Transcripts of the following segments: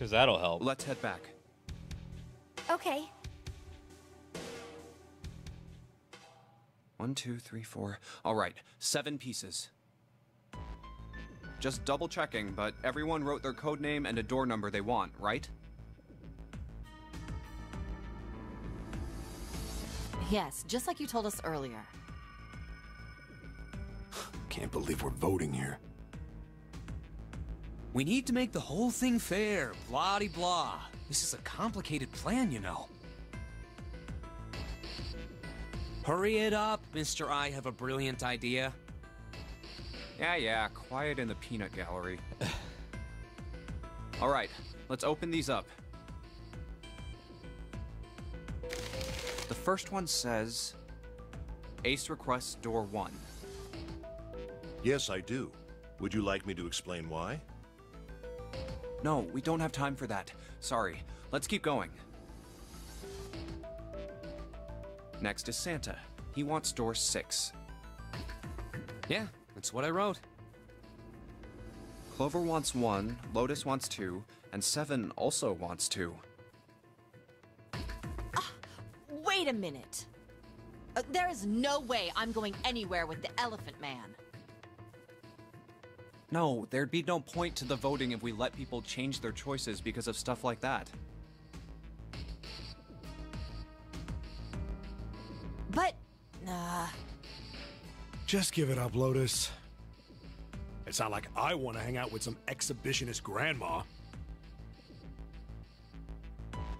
Because that'll help. Let's head back. Okay. One, two, three, four. All right, seven pieces. Just double checking, but everyone wrote their code name and a door number they want, right? Yes, just like you told us earlier. Can't believe we're voting here. We need to make the whole thing fair, blah de blah. This is a complicated plan, you know. Hurry it up, Mr. I have a brilliant idea. Yeah, yeah, quiet in the peanut gallery. All right, let's open these up. The first one says Ace requests door one. Yes, I do. Would you like me to explain why? No, we don't have time for that. Sorry. Let's keep going. Next is Santa. He wants door six. Yeah, that's what I wrote. Clover wants one, Lotus wants two, and Seven also wants two. Wait a minute. Uh, there is no way I'm going anywhere with the Elephant Man. No, there'd be no point to the voting if we let people change their choices because of stuff like that. But, uh, Just give it up, Lotus. It's not like I want to hang out with some exhibitionist grandma.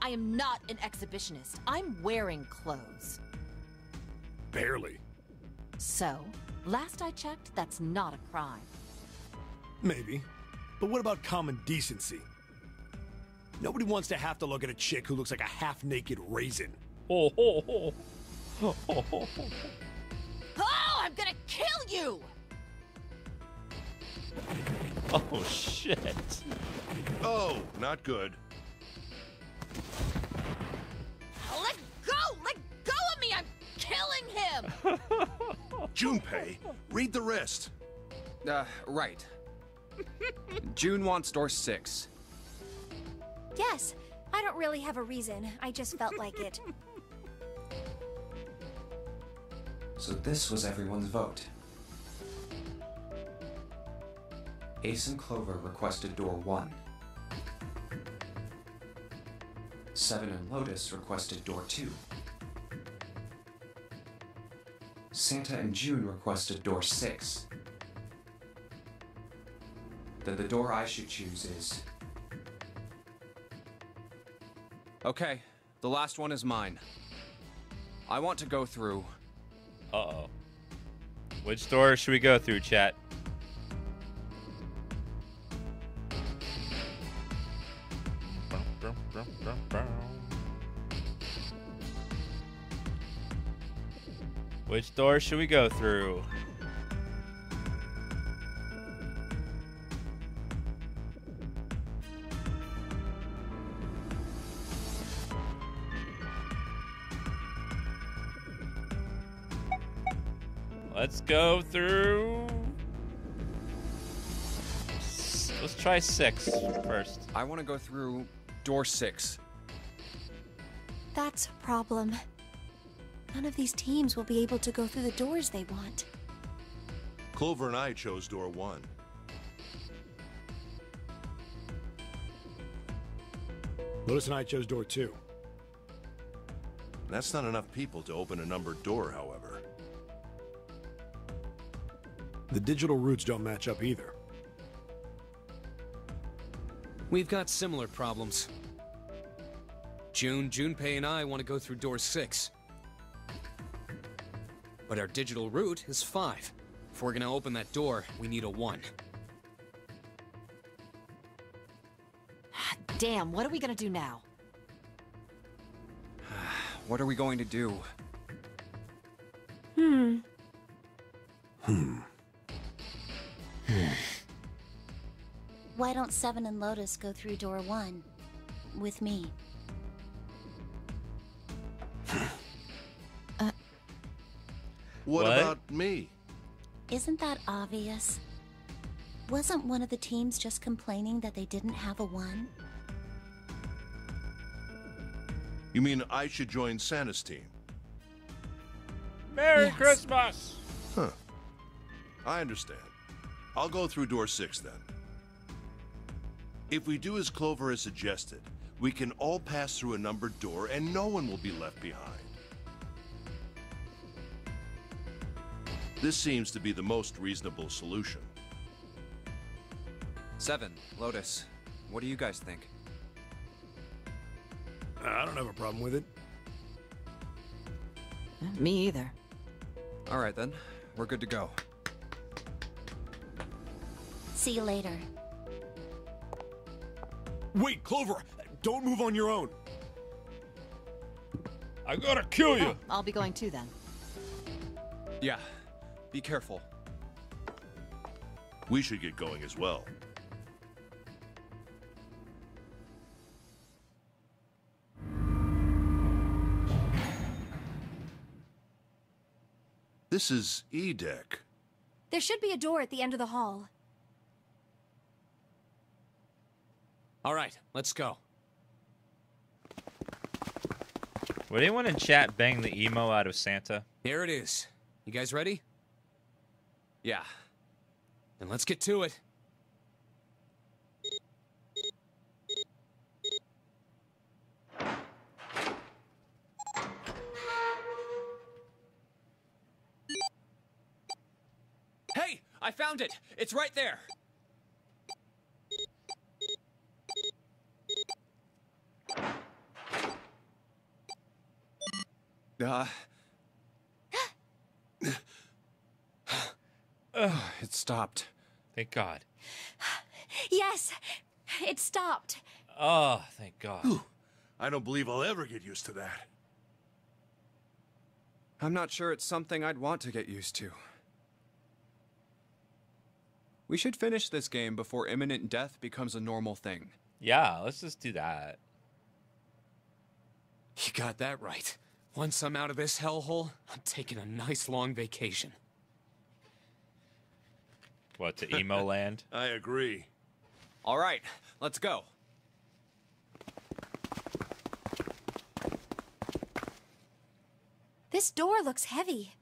I am not an exhibitionist. I'm wearing clothes. Barely. So, last I checked, that's not a crime. Maybe. But what about common decency? Nobody wants to have to look at a chick who looks like a half-naked raisin. Oh, oh, oh. Oh, oh, oh. Oh, I'm gonna kill you! Oh, shit. Oh, not good. Let go! Let go of me! I'm killing him! Junpei, read the rest. Uh, right. June wants door six. Yes. I don't really have a reason. I just felt like it. So this was everyone's vote. Ace and Clover requested door one. Seven and Lotus requested door two. Santa and June requested door six. Then the door I should choose is. Okay, the last one is mine. I want to go through Uh oh. Which door should we go through, chat? Which door should we go through? Go through. Let's try six first. I want to go through door six. That's a problem. None of these teams will be able to go through the doors they want. Clover and I chose door one. Lotus and I chose door two. That's not enough people to open a numbered door, however. The digital routes don't match up either. We've got similar problems. June, Junpei, and I want to go through door six. But our digital route is five. If we're gonna open that door, we need a one. Ah, damn, what are we gonna do now? What are we going to do? Why don't Seven and Lotus go through door one? With me. Uh. What, What? about me? Isn't that obvious? Wasn't one of the teams just complaining that they didn't have a one? You mean I should join Santa's team? Merry Yes. Christmas! Huh. I understand. I'll go through door six then. If we do as Clover has suggested, we can all pass through a numbered door and no one will be left behind. This seems to be the most reasonable solution. Seven, Lotus. What do you guys think? I don't have a problem with it. Me either. All right then, we're good to go. See you later. Wait, Clover! Don't move on your own! I gotta kill you! Oh, I'll be going too then. Yeah, be careful. We should get going as well. This is E deck. There should be a door at the end of the hall. All right, let's go. Would anyone in chat bang the emo out of Santa? Here it is. You guys ready? Yeah. Then let's get to it. Hey, I found it. It's right there. Uh. it stopped. Thank God. Yes! It stopped. Oh, thank God. I don't believe I'll ever get used to that. I'm not sure it's something I'd want to get used to. We should finish this game before imminent death becomes a normal thing. Yeah, let's just do that. You got that right. Once I'm out of this hellhole, I'm taking a nice long vacation. What, to emo land? I agree. All right, let's go. This door looks heavy.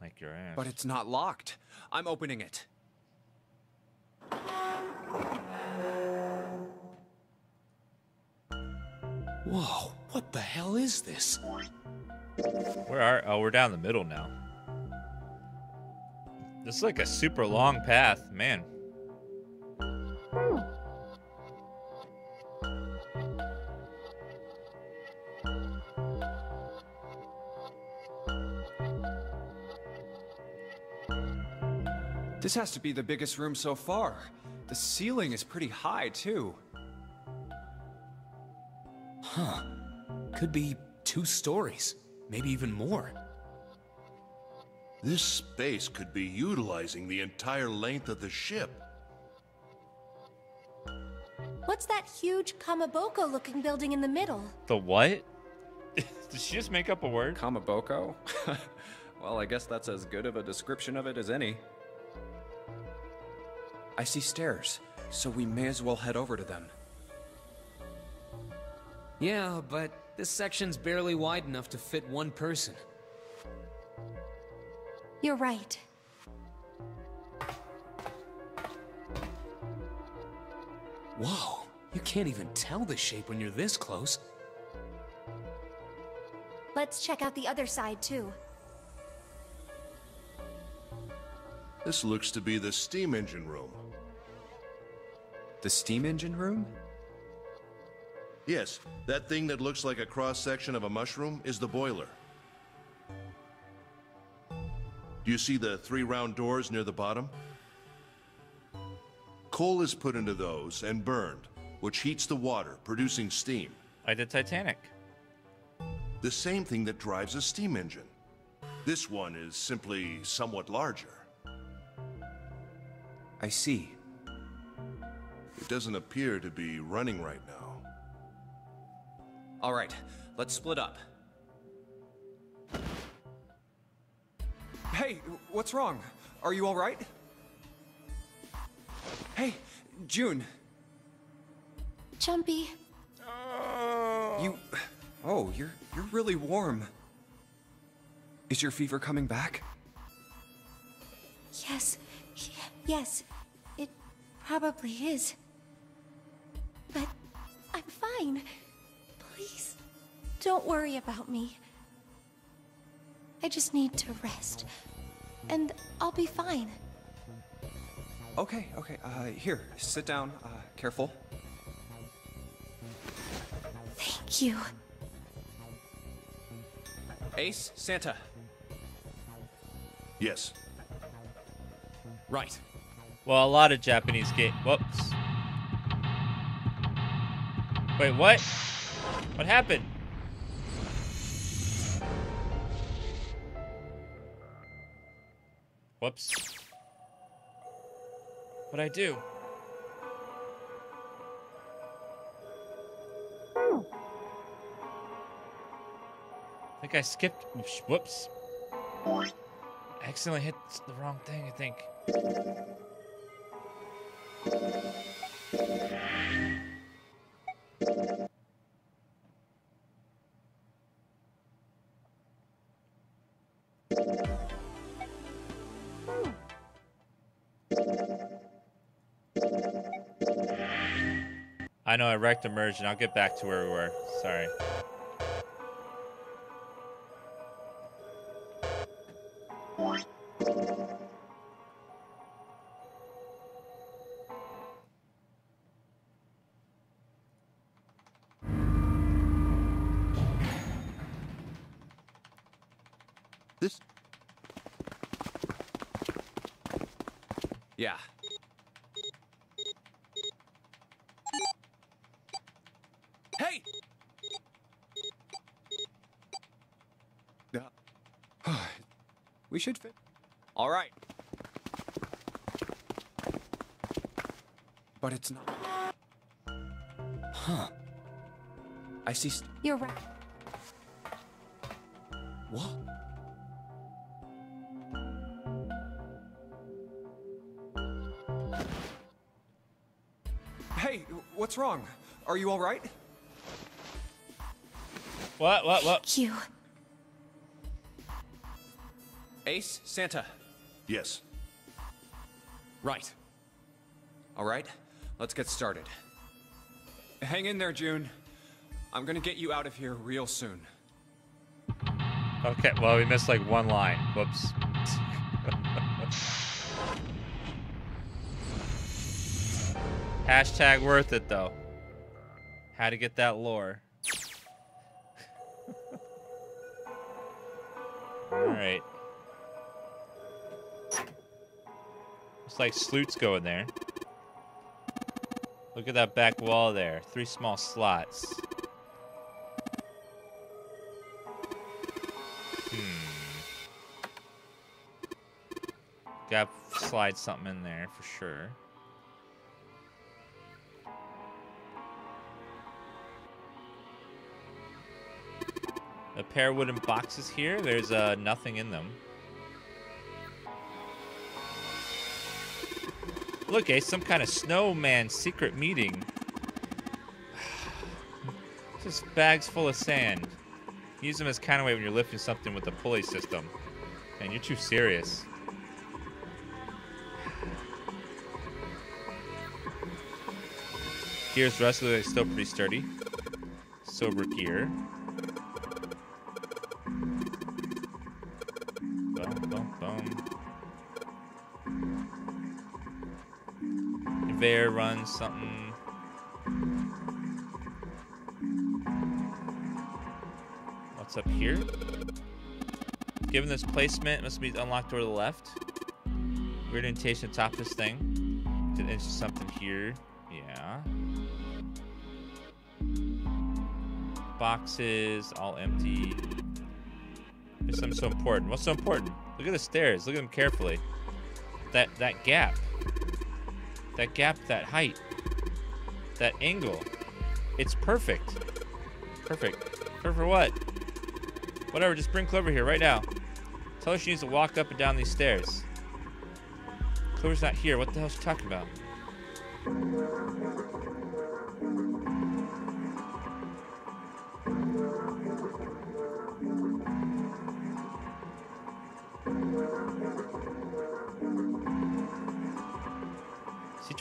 Like your ass. But it's not locked. I'm opening it. Whoa, what the hell is this? Where are? Oh, we're down the middle now. This is like a super long path, man. This has to be the biggest room so far. The ceiling is pretty high, too. Could be two stories, maybe even more. This space could be utilizing the entire length of the ship. What's that huge Kamaboko looking building in the middle? The what? Did she just make up a word? Kamaboko? well, I guess that's as good of a description of it as any. I see stairs, so we may as well head over to them. Yeah, but this section's barely wide enough to fit one person. You're right. Whoa, you can't even tell the shape when you're this close. Let's check out the other side, too. This looks to be the steam engine room. The steam engine room? Yes, that thing that looks like a cross section of a mushroom is the boiler. Do you see the three round doors near the bottom? Coal is put into those and burned, which heats the water, producing steam. Like the Titanic. The same thing that drives a steam engine. This one is simply somewhat larger. I see. It doesn't appear to be running right now. All right, let's split up. Hey, what's wrong? Are you all right? Hey, June, Jumpy. Oh. you. Oh, you're you're really warm. Is your fever coming back? Yes, yes, it probably is. But I'm fine. Please, don't worry about me. I just need to rest, and I'll be fine. Okay, okay. Uh, here, sit down. Uh, careful. Thank you. Ace, Santa. Yes. Right. Well, a lot of Japanese game. Whoops. Wait, what? What happened? Whoops. What'd I do? I think I skipped. Whoops. I accidentally hit the wrong thing, I think. I know I wrecked the merge, and I'll get back to where we were. Sorry. Should fit. All right. But it's not. Huh. I see. St- You're right. what? Hey, what's wrong? Are you all right? What? What? What? Thank you. Ace, Santa. Yes. Right. All right, let's get started. Hang in there, June. I'm gonna get you out of here real soon. Okay, well, we missed like one line. Whoops. Hashtag worth it, though. Had to get that lore. Looks like Sloot's going there. Look at that back wall there. Three small slots. Got to slide something in there for sure. A pair of wooden boxes here. There's uh, nothing in them. Look, Ace, some kind of snowman secret meeting. Just bags full of sand. Use them as counterweight when you're lifting something with a pulley system. And you're too serious. Gear's rusted, is still pretty sturdy. Sober gear. Something. What's up here? Given this placement, must be unlocked door to the left. Weird indentation atop this thing. Did into something here. Yeah. Boxes, all empty. There's something so important. What's so important? Look at the stairs. Look at them carefully. That that gap. That gap, that height. That angle. It's perfect. Perfect. Perfect for what? Whatever, just bring Clover here right now. Tell her she needs to walk up and down these stairs. Clover's not here. What the hell is she talking about?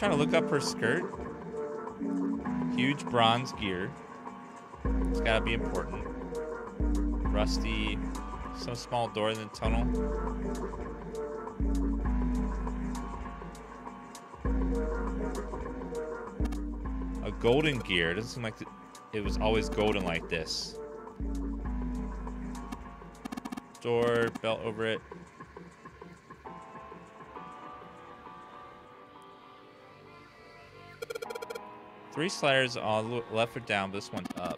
Trying to look up her skirt? Huge bronze gear. It's gotta be important. Rusty, some small door in the tunnel. A golden gear. It doesn't seem like it was always golden like this. Door, belt over it. Three sliders on left or down, but this one's up.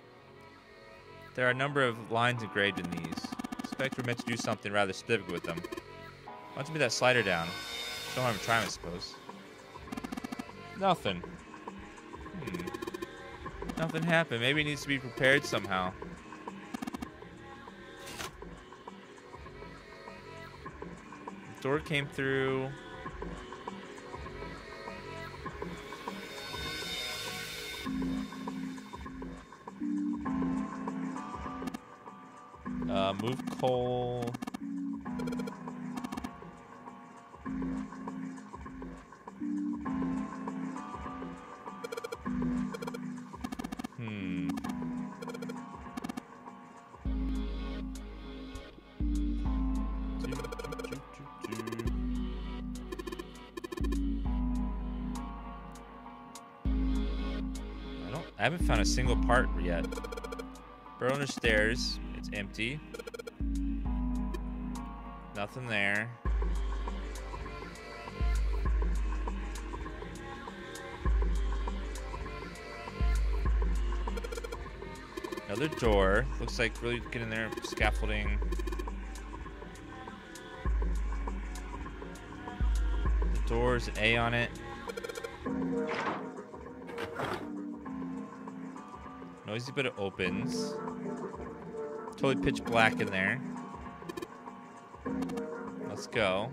There are a number of lines engraved in these. Expect we're meant to do something rather specific with them. Why don't you move that slider down? Don't have him trying, I suppose. Nothing. Hmm. Nothing happened. Maybe it needs to be prepared somehow. Door came through. Haven't found a single part yet. Burrow under stairs. It's empty. Nothing there. Another door. Looks like really get in there. Scaffolding. The door's A on it. Noisy, but it opens. Totally pitch black in there. Let's go.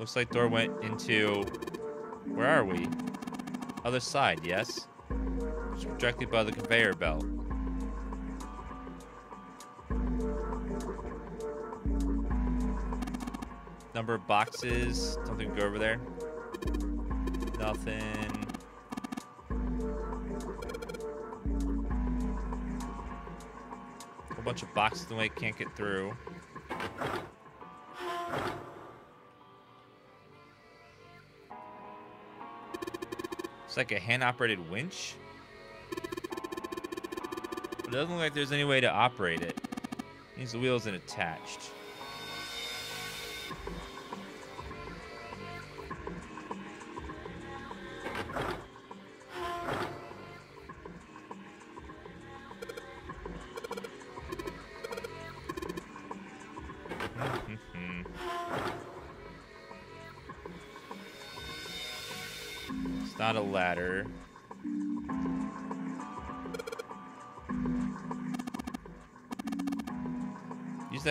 Looks like door went into. Where are we? Other side, yes? It's directly by the conveyor belt. Number of boxes. Something go over there. Nothing. Bunch of boxes in the way can't get through. It's like a hand-operated winch. It doesn't look like there's any way to operate it. These wheels and attached.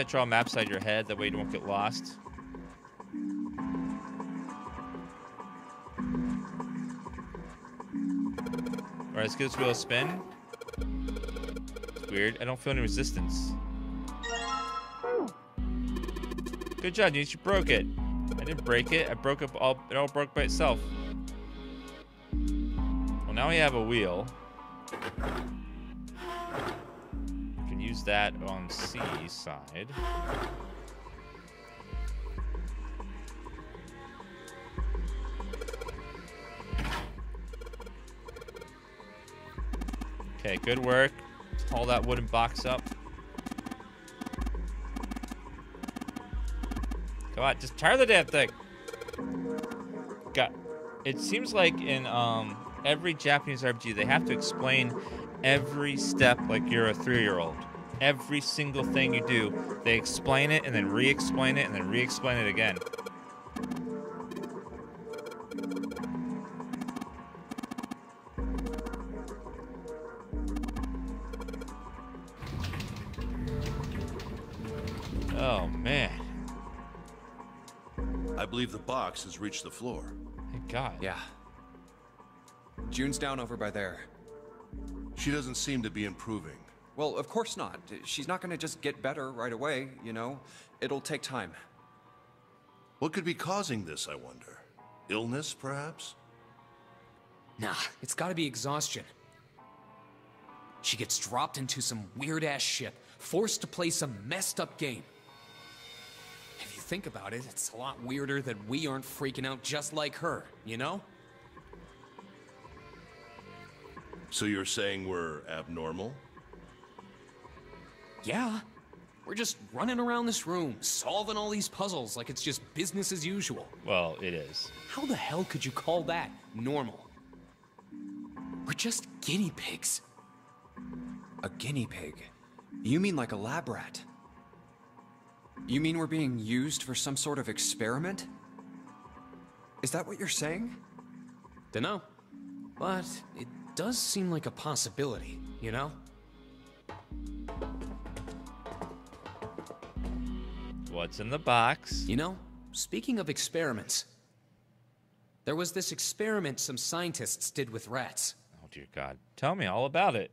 That draw map side your head, that way you don't get lost. Alright, let's get this wheel a spin. It's weird. I don't feel any resistance. Good job, Denise. You broke it. I didn't break it. I broke up all. It all broke by itself. Well, now we have a wheel. That on C side. Okay, good work. Haul that wooden box up. Come on, just tire the damn thing. Got. It seems like in um every Japanese RPG they have to explain every step like you're a three-year-old. Every single thing you do, they explain it and then re-explain it and then re-explain it again. Oh man. I believe the box has reached the floor. Thank God. Yeah. June's down over by there. She doesn't seem to be improving. Well, of course not. She's not gonna just get better right away, you know? It'll take time. What could be causing this, I wonder? Illness, perhaps? Nah, it's gotta be exhaustion. She gets dropped into some weird ass ship, forced to play some messed up game. If you think about it, it's a lot weirder that we aren't freaking out just like her, you know? So you're saying we're abnormal? Yeah. We're just running around this room, solving all these puzzles like it's just business as usual. Well, it is. How the hell could you call that normal? We're just guinea pigs. A guinea pig? You mean like a lab rat? You mean we're being used for some sort of experiment? Is that what you're saying? Dunno. But it does seem like a possibility, you know? What's in the box? You know, speaking of experiments, there was this experiment some scientists did with rats. Oh, dear God. Tell me all about it.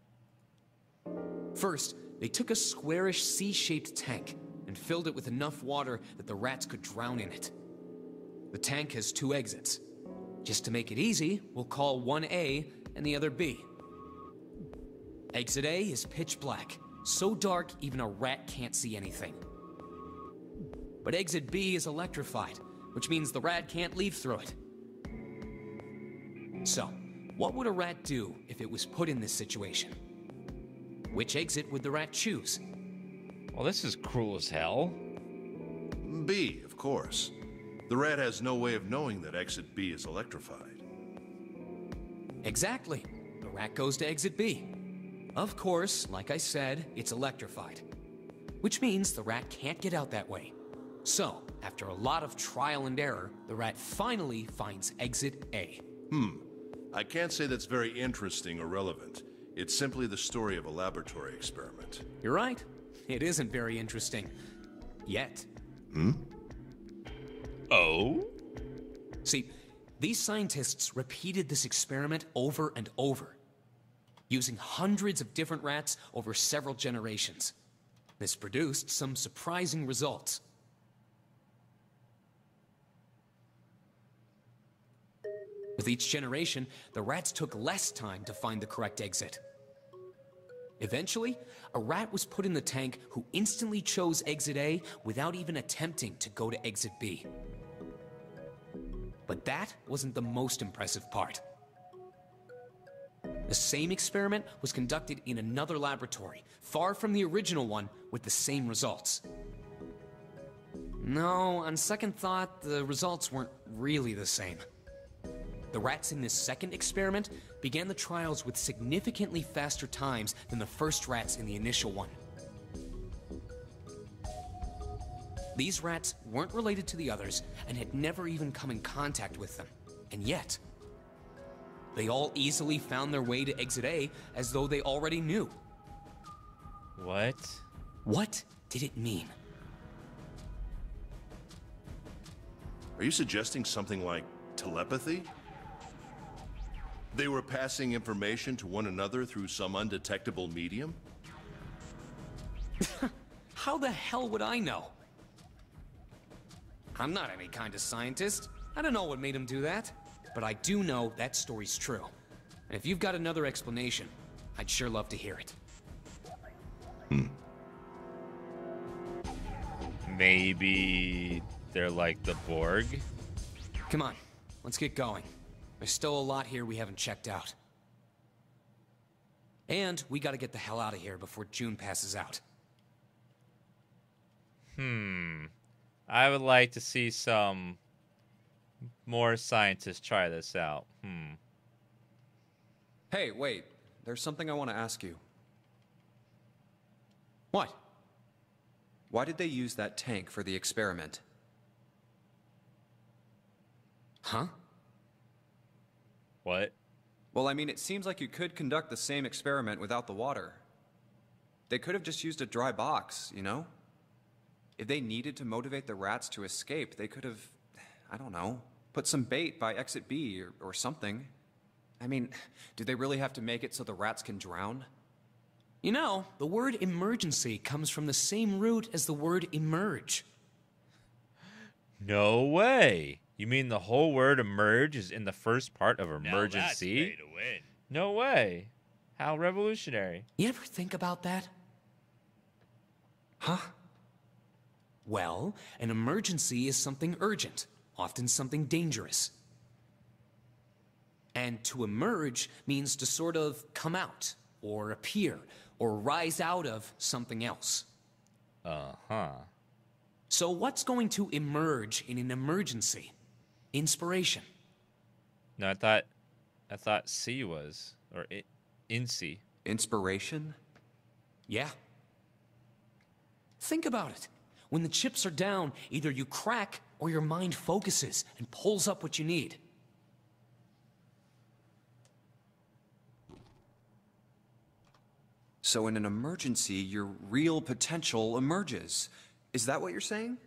First, they took a squarish C shaped tank and filled it with enough water that the rats could drown in it. The tank has two exits. Just to make it easy, we'll call one A and the other B. Exit A is pitch black, so dark even a rat can't see anything. But exit B is electrified, which means the rat can't leave through it. So, what would a rat do if it was put in this situation? Which exit would the rat choose? Well, this is cruel as hell. B, of course. The rat has no way of knowing that exit B is electrified. Exactly. The rat goes to exit B. Of course, like I said, it's electrified. Which means the rat can't get out that way. So, after a lot of trial and error, the rat finally finds exit A. Hmm. I can't say that's very interesting or relevant. It's simply the story of a laboratory experiment. You're right. It isn't very interesting. Yet. Hmm? Oh? See, these scientists repeated this experiment over and over, using hundreds of different rats over several generations. This produced some surprising results. With each generation, the rats took less time to find the correct exit. Eventually, a rat was put in the tank who instantly chose exit A without even attempting to go to exit B. But that wasn't the most impressive part. The same experiment was conducted in another laboratory, far from the original one, with the same results. No, on second thought, the results weren't really the same. The rats in this second experiment began the trials with significantly faster times than the first rats in the initial one. These rats weren't related to the others and had never even come in contact with them. And yet, they all easily found their way to exit A as though they already knew. What? What did it mean? Are you suggesting something like telepathy? They were passing information to one another through some undetectable medium? How the hell would I know? I'm not any kind of scientist. I don't know what made him do that. But I do know that story's true. And if you've got another explanation, I'd sure love to hear it. Hmm. Maybe they're like the Borg? Come on, let's get going. There's still a lot here we haven't checked out. And we gotta get the hell out of here before June passes out. Hmm. I would like to see some more scientists try this out. Hmm. Hey, wait. There's something I want to ask you. What? Why did they use that tank for the experiment? Huh? What? Well, I mean, it seems like you could conduct the same experiment without the water. They could have just used a dry box, you know? If they needed to motivate the rats to escape, they could have, I don't know, put some bait by exit B or, or something. I mean, do they really have to make it so the rats can drown? You know, the word emergency comes from the same root as the word emerge. No way. You mean the whole word emerge is in the first part of emergency? to win. No way. How revolutionary. You ever think about that? Huh? Well, an emergency is something urgent, often something dangerous. And to emerge means to sort of come out, or appear, or rise out of something else. Uh huh. So, what's going to emerge in an emergency? Inspiration. No, I thought, I thought C was or I, INSEE. Inspiration? Yeah. Think about it. When the chips are down, either you crack or your mind focuses and pulls up what you need. So, in an emergency, your real potential emerges. Is that what you're saying?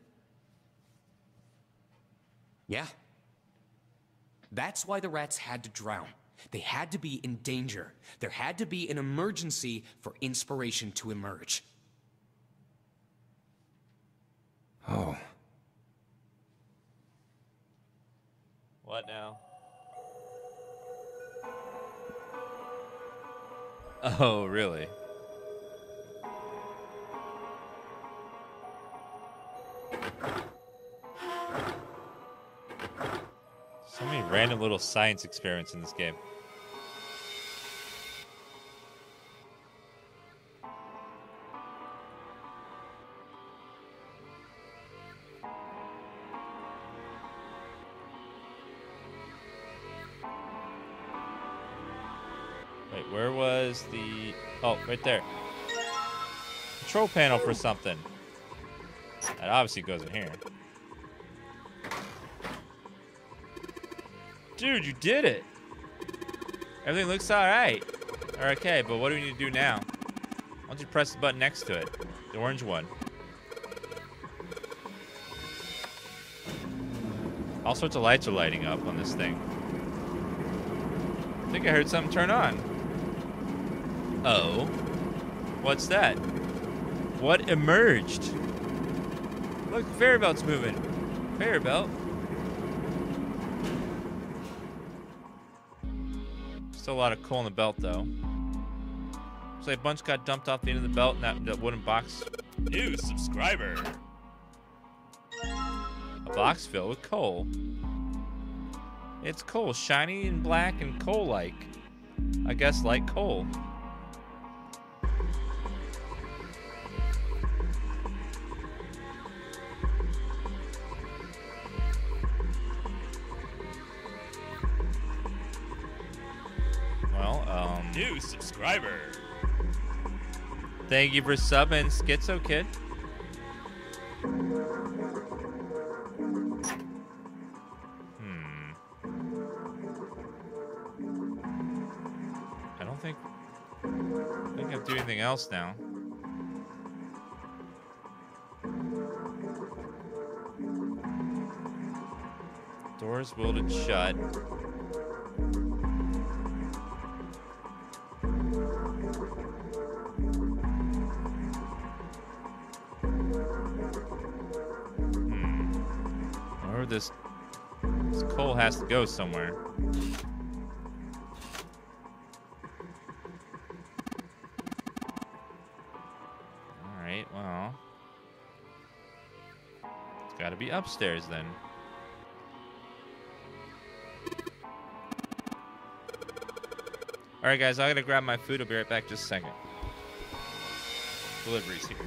Yeah. That's why the rats had to drown. They had to be in danger. There had to be an emergency for inspiration to emerge. Oh. What now? Oh, really? So many random little science experiments in this game. Wait, where was the... Oh, right there. Control panel for something. That obviously goes in here. Dude, you did it. Everything looks alright. Okay, but what do we need to do now? Why don't you press the button next to it? The orange one. All sorts of lights are lighting up on this thing. I think I heard something turn on. Oh. What's that? What emerged? Look, ferry belt's moving. Ferry belt. Still a lot of coal in the belt, though. Looks like a bunch got dumped off the end of the belt in that, that wooden box. New subscriber. A box filled with coal. It's coal, shiny and black and coal-like. I guess like coal. Thank you for subbing, Schizo Kid. Hmm. I don't think. I think I have to do anything else now. Doors wilted shut. This, this coal has to go somewhere. All right, well, it's got to be upstairs then. All right, guys, I gotta grab my food. I'll be right back just a second. Deliveries here.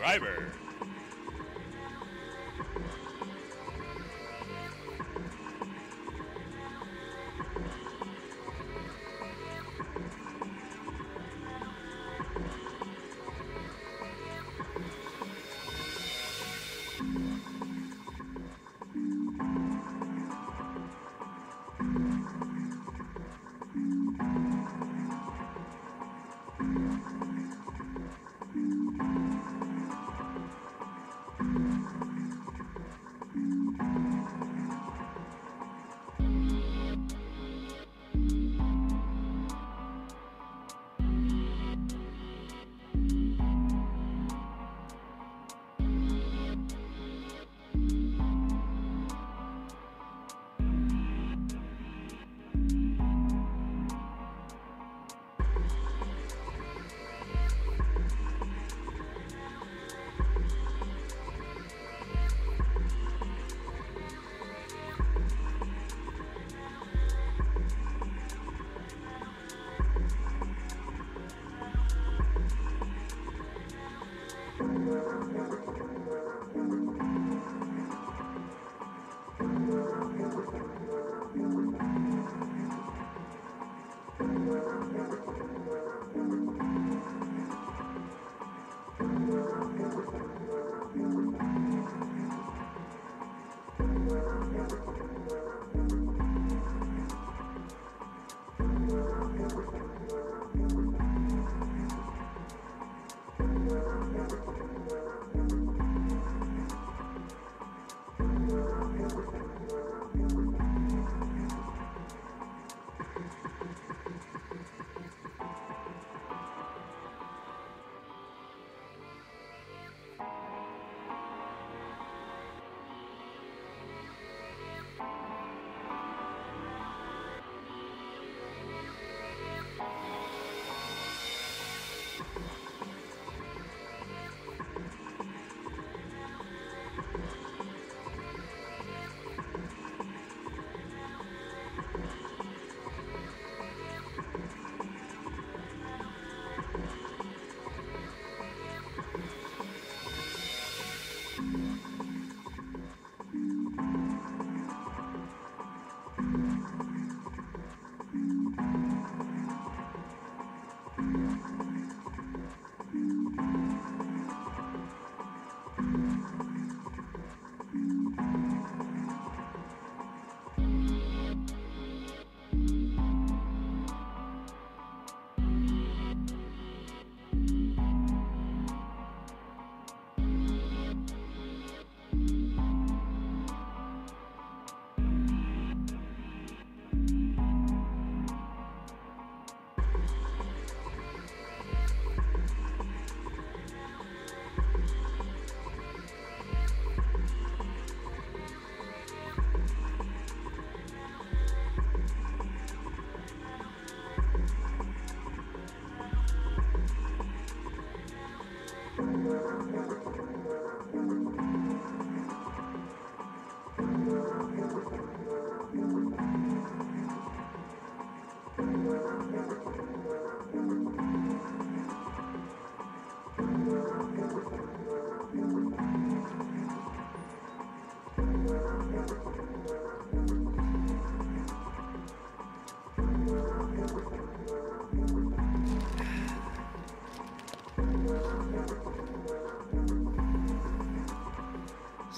Subscriber.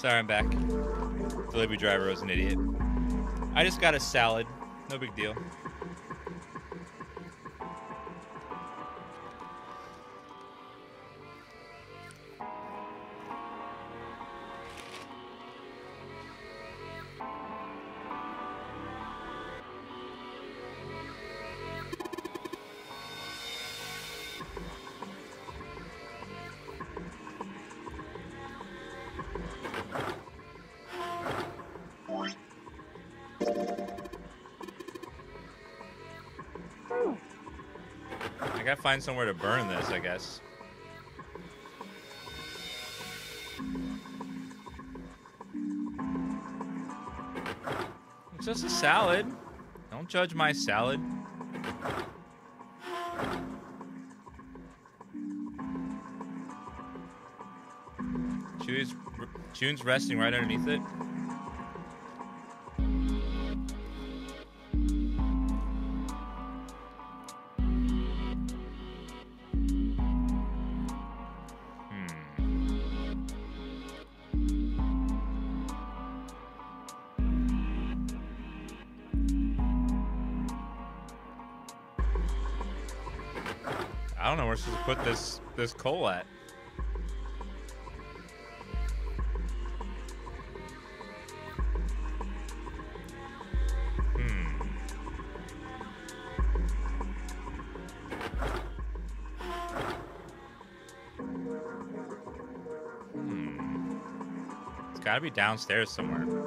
Sorry, I'm back. The Delivery driver was an idiot. I just got a salad. No big deal. Gotta find somewhere to burn this, I guess. It's just a salad. Don't judge my salad. Chewie's, June's resting right underneath it. Put this this coal at. Hmm. Hmm. It's got to be downstairs somewhere.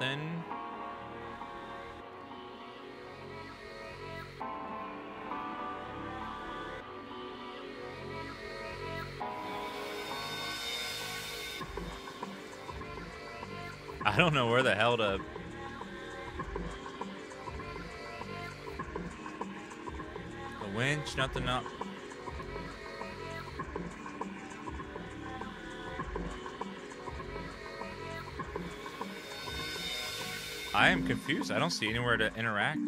Nothing. I don't know where the hell to. The winch, nothing up. I am confused. I don't see anywhere to interact.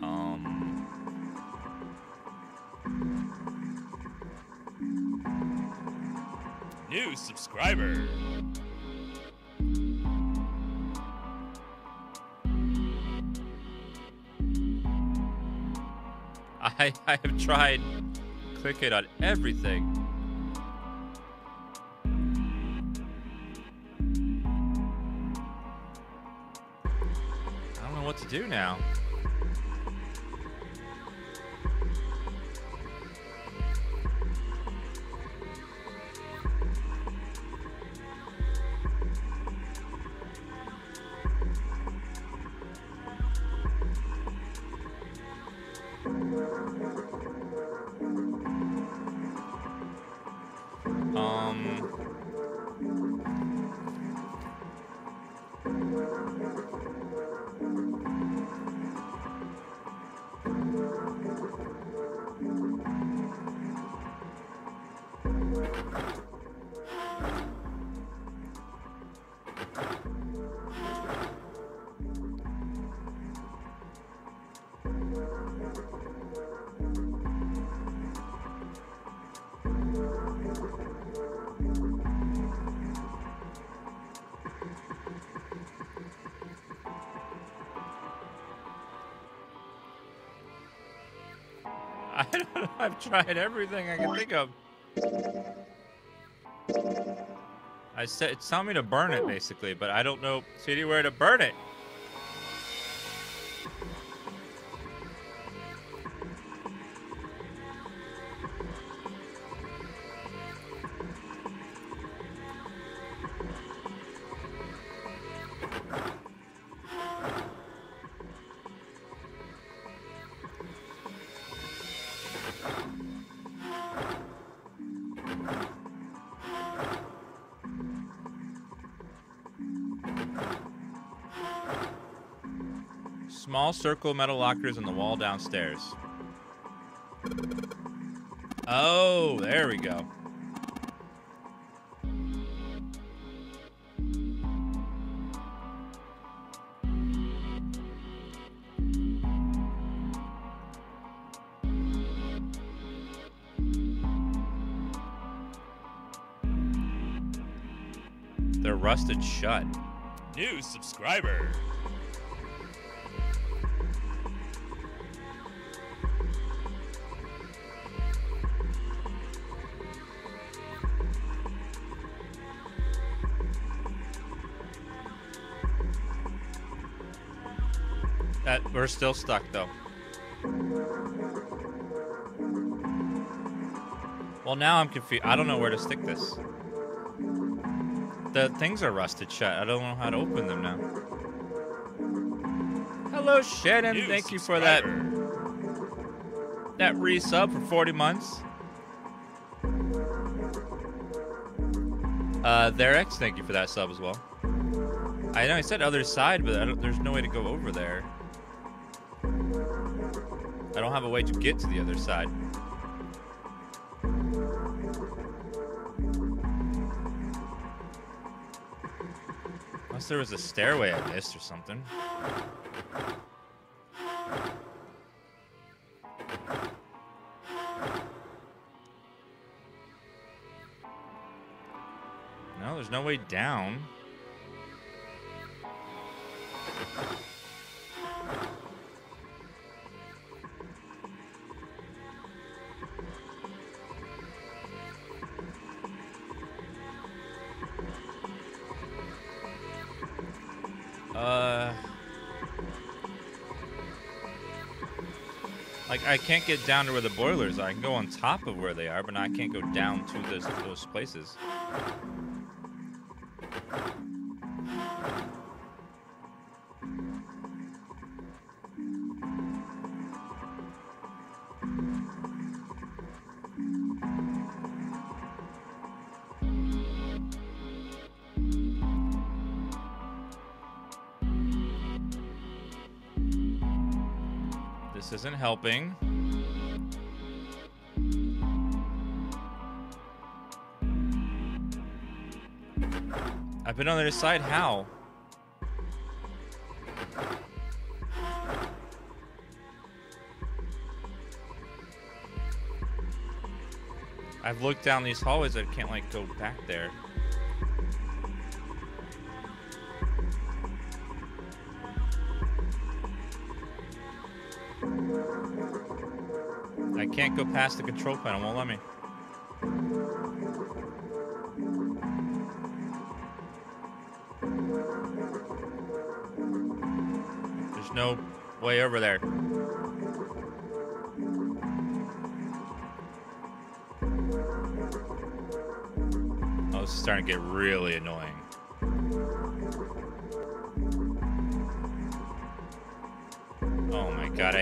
Um. New subscriber. I I have tried click it on everything. Tried everything I can think of. I said it's telling me to burn it basically, but I don't know see anywhere to burn it. Small circle metal lockers in the wall downstairs. Oh, there we go. They're rusted shut. New subscriber. We're still stuck though. Well, now I'm confused. I don't know where to stick this. The things are rusted shut. I don't know how to open them now. Hello, Shannon. New Thank you for that subscriber. that resub for 40 months. Uh, Therex, thank you for that sub as well. I know I said other side, but I don't, there's no way to go over there. Don't have a way to get to the other side. Unless there was a stairway I missed or something. No, there's no way down. I can't get down to where the boilers are. I can go on top of where they are, but I can't go down to those, those places. Isn't helping. I've been on the other side. How? I've looked down these hallways. I can't like go back there. Can't go past the control panel. Won't let me. There's no way over there. Oh, this is starting to get really annoying.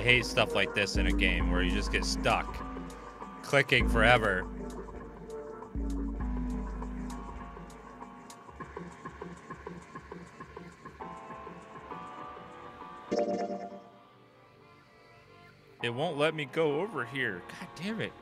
Hate stuff like this in a game where you just get stuck clicking forever. It won't let me go over here. God damn it.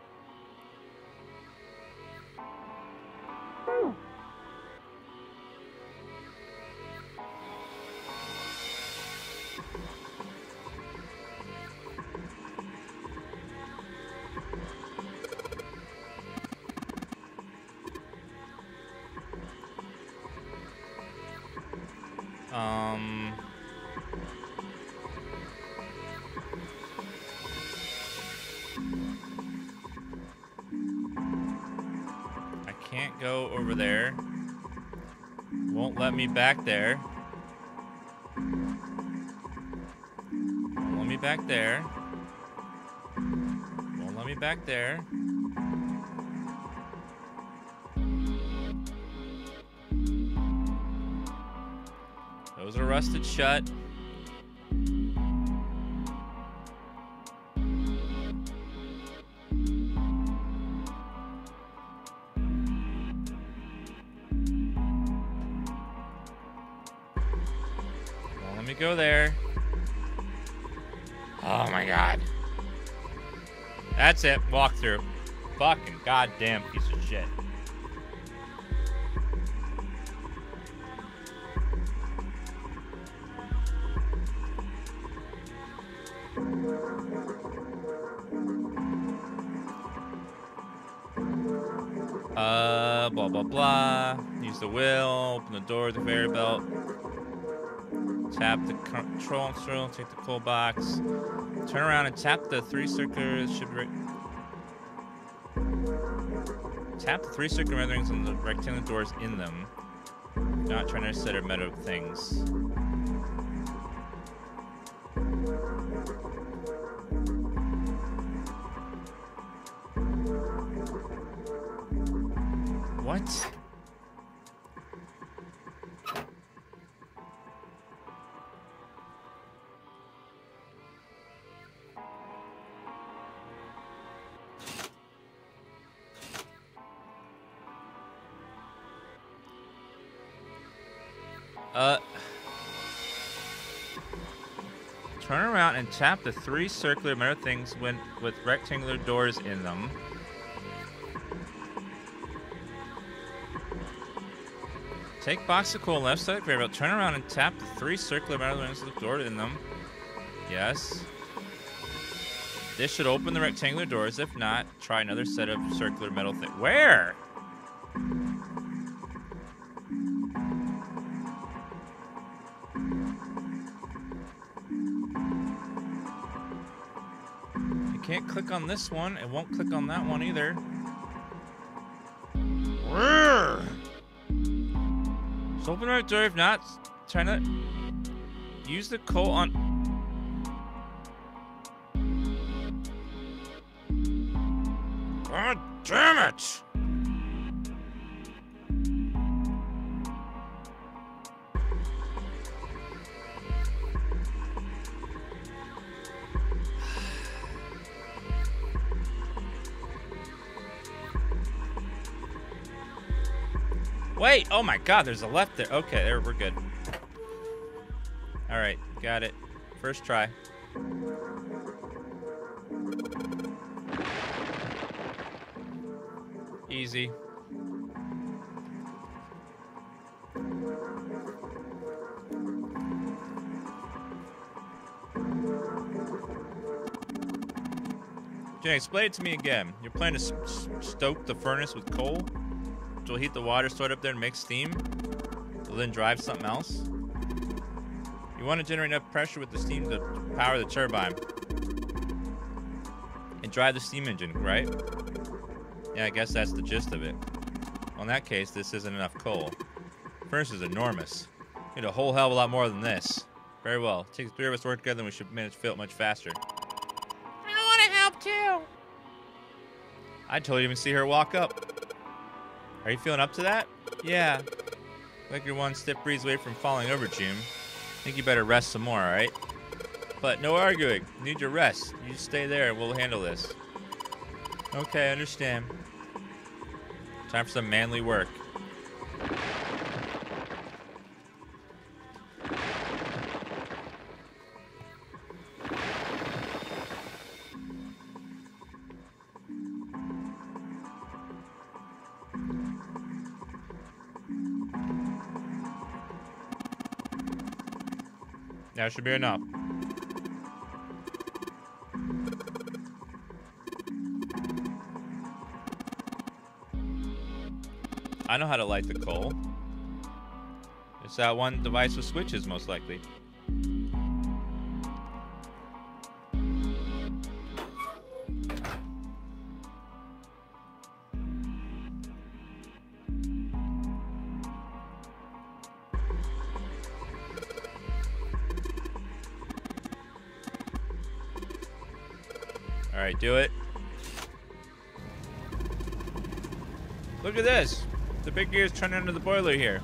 Me back there. Won't let me back there. Won't let me back there. Those are rusted shut. That's it. Walk through. Fucking goddamn piece of shit. Uh, blah blah blah. Use the wheel. Open the door. The conveyor belt. Tap the control instrument. Take the coal box. Turn around and tap the three circular. Should be right. Tap the three circular renderings on the rectangular doors in them. Not trying to set or metal things. Tap the three circular metal things when, with rectangular doors in them. Take box of coal left side of the turn around and tap the three circular metal things with doors in them. Yes. This should open the rectangular doors. If not, try another set of circular metal thing. Where? Click on this one. It won't click on that one either. So open right door. If not, try to use the coal on. Oh my god, there's a left there. Okay, there, we're good. Alright, got it. First try. Easy. Jay, explain it to me again. You're planning to stoke the furnace with coal, which will heat the water stored up there and make steam, will then drive something else. You want to generate enough pressure with the steam to power the turbine and drive the steam engine, right? Yeah, I guess that's the gist of it. Well, in that case, this isn't enough coal. Furnace is enormous. We need a whole hell of a lot more than this. Very well. Take the three of us to work together and we should manage to fill it much faster. I want to help too. I totally didn't even see her walk up. Are you feeling up to that? Yeah. Like you're one step breeze away from falling over, June. Think you better rest some more, alright? But no arguing. Need your rest. You stay there and we'll handle this. Okay, understand. Time for some manly work. That should be enough. I know how to light the coal. It's that one device with switches, most likely. Do it. Look at this. The big gear's turning under the boiler here.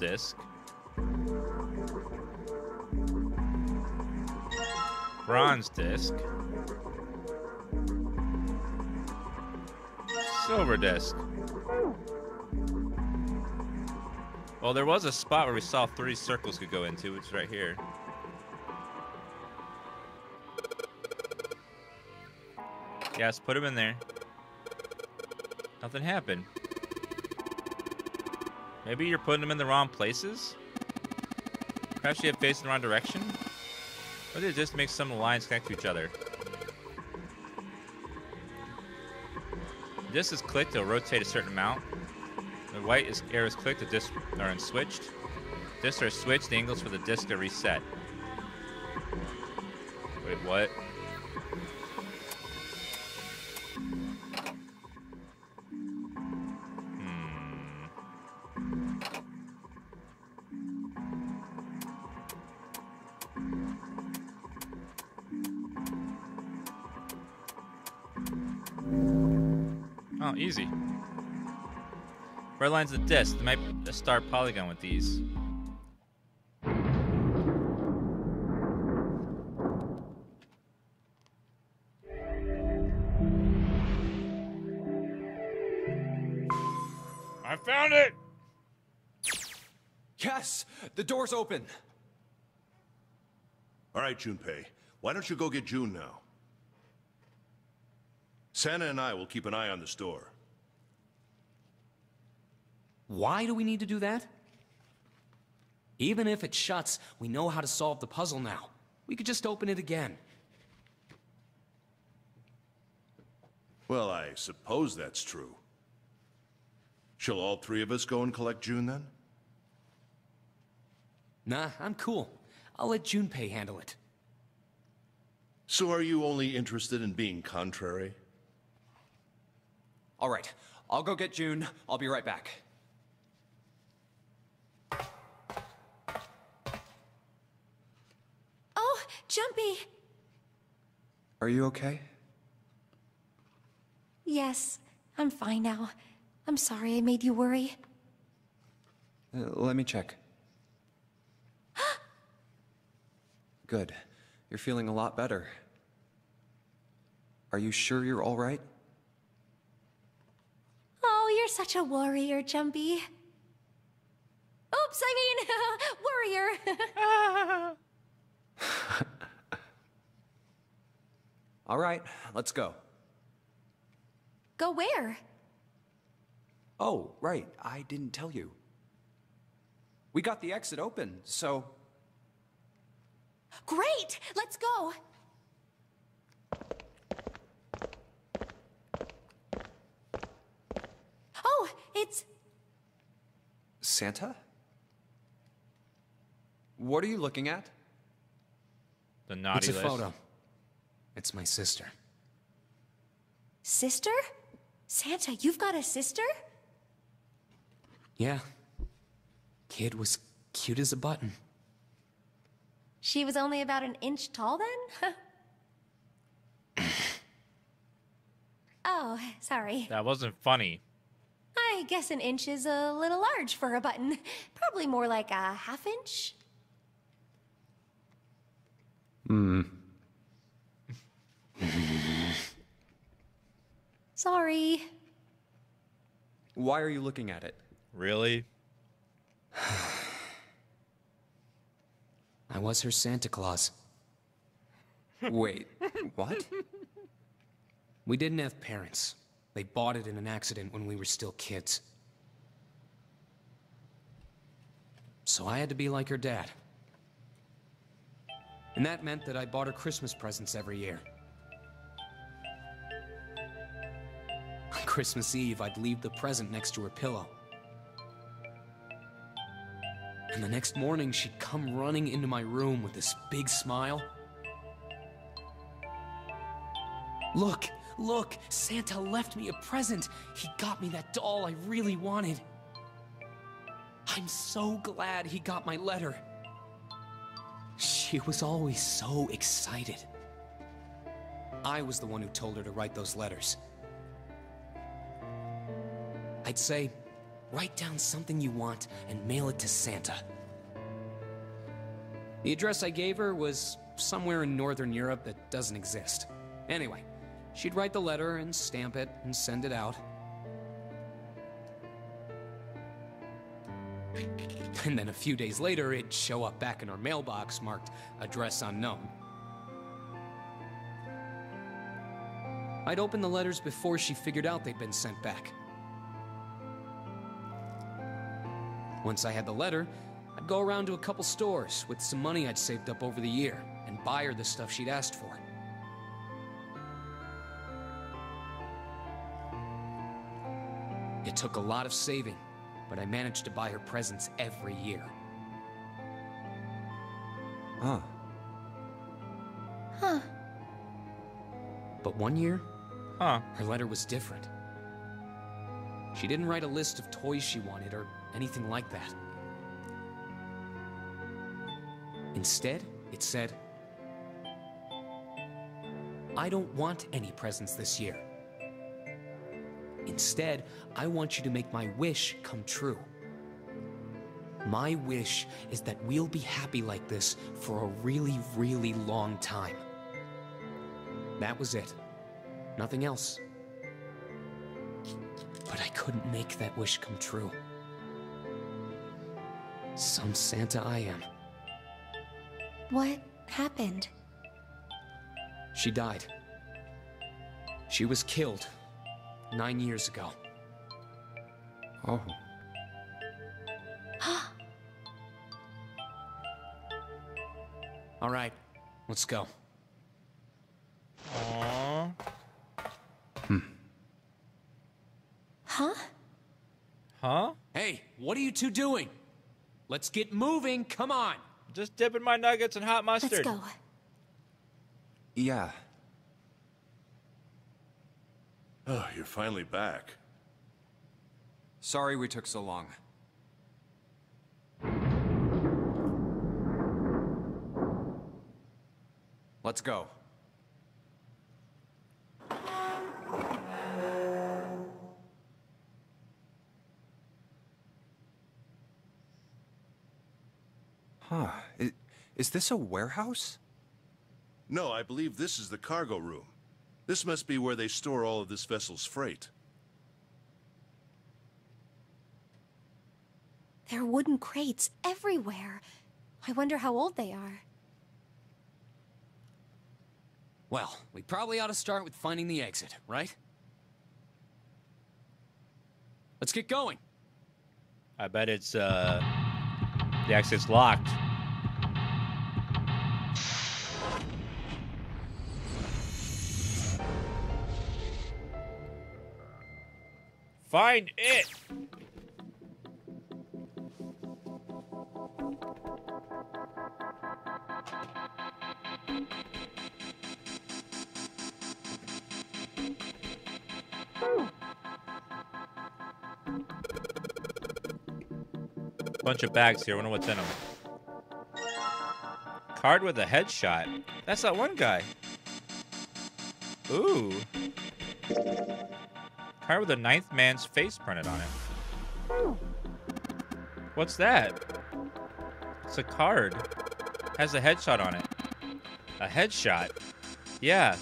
Disc. Bronze disc. Silver disc. Well, there was a spot where we saw three circles could go into, which is right here. Yes, put them in there. Nothing happened. Maybe you're putting them in the wrong places? Perhaps you have faced in the wrong direction? Or did it just make some lines connect to each other? This is clicked, it'll rotate a certain amount. The white is arrow is clicked, the discs are unswitched. Discs are switched, the angles for the disc are reset. Wait, what? Red line's the disc. There might start polygon with these. I found it! Yes! The door's open! All right, Junpei. Why don't you go get June now? Santa and I will keep an eye on the store. Why do we need to do that? Even if it shuts, we know how to solve the puzzle now. We could just open it again. Well, I suppose that's true. Shall all three of us go and collect June then? Nah, I'm cool. I'll let Junpei handle it. So are you only interested in being contrary? All right, I'll go get June. I'll be right back. Oh, Jumpy! Are you okay? Yes, I'm fine now. I'm sorry I made you worry. Uh, let me check. Good. You're feeling a lot better. Are you sure you're all right? Oh, you're such a warrior, Jumpy. Oops, I mean, warrior. All right, let's go. Go where? Oh, right, I didn't tell you. We got the exit open, so Great! Let's go! Oh, it's. Santa? What are you looking at? The naughty it's a list. photo. It's my sister. Sister? Santa, you've got a sister? Yeah. Kid was cute as a button. She was only about an inch tall then? oh, sorry. That wasn't funny. I guess an inch is a little large for a button. Probably more like a half inch. Hmm. Sorry. Why are you looking at it? Really? I was her Santa Claus. Wait, what? We didn't have parents. They bought it in an accident when we were still kids. So I had to be like her dad. And that meant that I bought her Christmas presents every year. On Christmas Eve, I'd leave the present next to her pillow. And the next morning, she'd come running into my room with this big smile. Look, look, Santa left me a present. He got me that doll I really wanted. I'm so glad he got my letter. She was always so excited. I was the one who told her to write those letters. I'd say, write down something you want and mail it to Santa. The address I gave her was somewhere in Northern Europe that doesn't exist. Anyway, she'd write the letter and stamp it and send it out. And then a few days later, it'd show up back in our mailbox marked address unknown. I'd open the letters before she figured out they'd been sent back. Once I had the letter, I'd go around to a couple stores with some money I'd saved up over the year and buy her the stuff she'd asked for. It took a lot of saving, but I managed to buy her presents every year. Huh. Huh. But one year, Huh. her letter was different. She didn't write a list of toys she wanted or anything like that. Instead, it said, I don't want any presents this year. Instead, I want you to make my wish come true. My wish is that we'll be happy like this for a really, really long time. That was it. Nothing else. But I couldn't make that wish come true. Some Santa I am. What happened? She died. She was killed nine years ago. Oh. All right, let's go. Aww. Hmm. Huh? Huh? Hey, what are you two doing? Let's get moving, come on! Just dipping my nuggets in hot mustard. Let's go. Yeah. Oh, you're finally back. Sorry we took so long. Let's go. Huh. Is, is this a warehouse? No, I believe this is the cargo room. This must be where they store all of this vessel's freight. There are wooden crates everywhere. I wonder how old they are. Well, we probably ought to start with finding the exit, right? Let's get going. I bet it's uh the exit's locked. Find it. Bunch of bags here. Wonder what's in them. Card with a headshot. That's that one guy. Ooh. Card with a ninth man's face printed on it. What's that? It's a card. Has a headshot on it. A headshot. Yeah.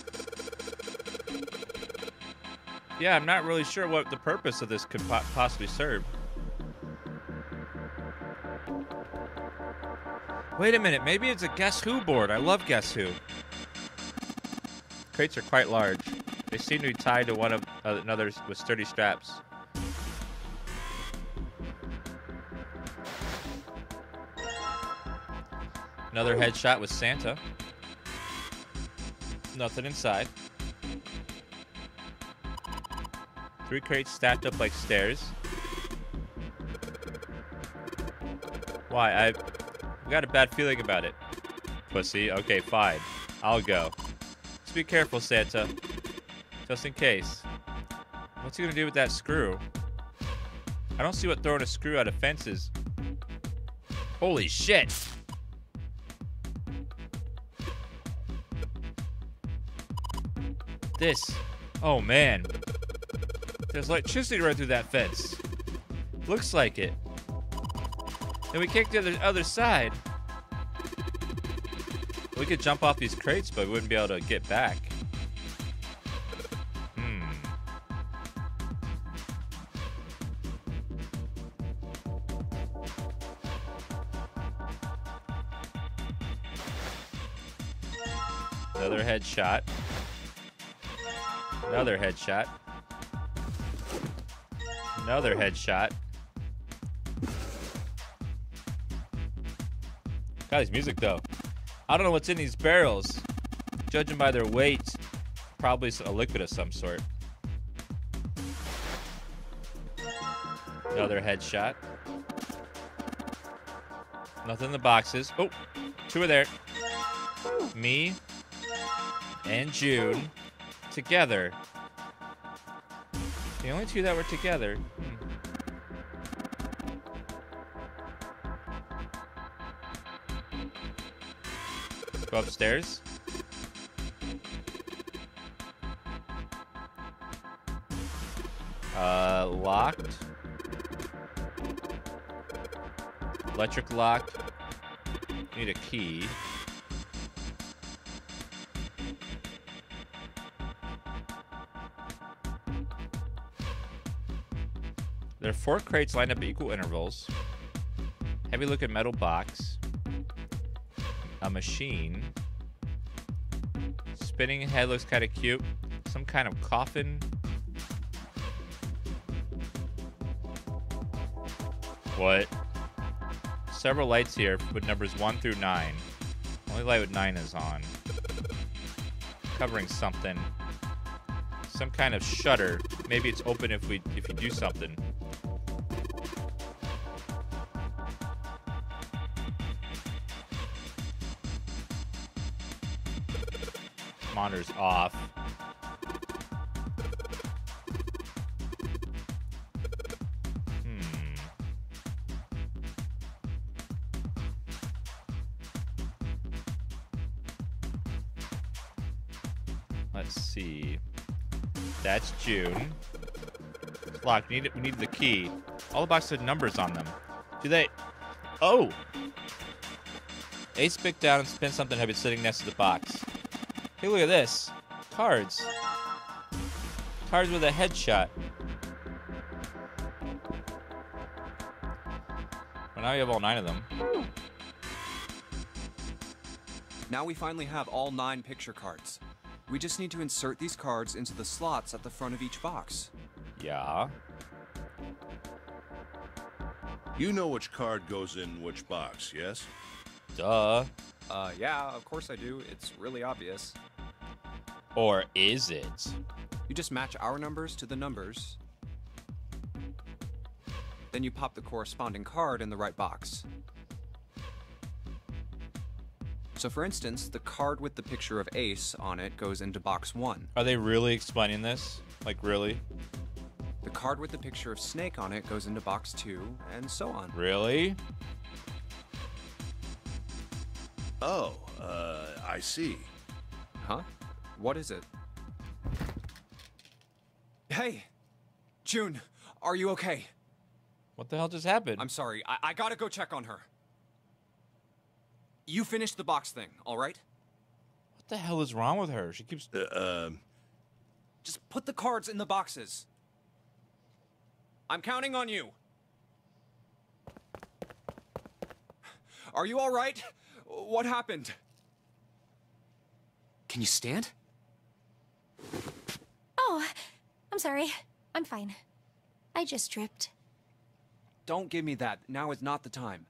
Yeah, I'm not really sure what the purpose of this could po- possibly serve. Wait a minute, maybe it's a Guess Who board. I love Guess Who. Crates are quite large. They seem to be tied to one of Uh, another with sturdy straps. Another oh. headshot with Santa. Nothing inside. Three crates stacked up like stairs. Why? I got a bad feeling about it. Pussy. Okay, fine. I'll go. Just be careful, Santa. Just in case. What's he gonna do with that screw? I don't see what throwing a screw out of fences. Holy shit! This. Oh man. There's electricity right through that fence. Looks like it. And we kicked the other, other side. We could jump off these crates, but we wouldn't be able to get back. Headshot. Another headshot. Another headshot. Got his music though. I don't know what's in these barrels. Judging by their weight, probably a liquid of some sort. Another headshot. Nothing in the boxes. Oh, two are there. Me and June together. The only two that were together. Hmm. Go upstairs. Uh, locked. Electric locked. Need a key. Four crates lined up at equal intervals. Heavy looking metal box. A machine. Spinning head looks kind of cute. Some kind of coffin. What? Several lights here with numbers 1 through 9. Only light with 9 is on. Covering something. Some kind of shutter. Maybe it's open if we if you do something. Monitor's off. Hmm. Let's see. That's June. It's locked. We need, we need the key. All the boxes have numbers on them. Do they? Oh! Ace picked down and spin something heavy sitting next to the box. Hey, look at this. Cards. Cards with a headshot. Well, now you have all nine of them. Now we finally have all nine picture cards. We just need to insert these cards into the slots at the front of each box. Yeah. You know which card goes in which box, yes? Duh. Uh, yeah, of course I do. It's really obvious. Or is it? You just match our numbers to the numbers. Then you pop the corresponding card in the right box. So, for instance, the card with the picture of Ace on it goes into box one. Are they really explaining this? Like, really? The card with the picture of Snake on it goes into box two, and so on. Really? Oh, uh, I see. Huh? What is it? Hey! June, are you okay? What the hell just happened? I'm sorry, I, I gotta go check on her. You finished the box thing, alright? What the hell is wrong with her? She keeps. Uh, um, Just put the cards in the boxes. I'm counting on you. Are you alright? What happened? Can you stand? Oh, I'm sorry. I'm fine. I just tripped. Don't give me that. Now is not the time.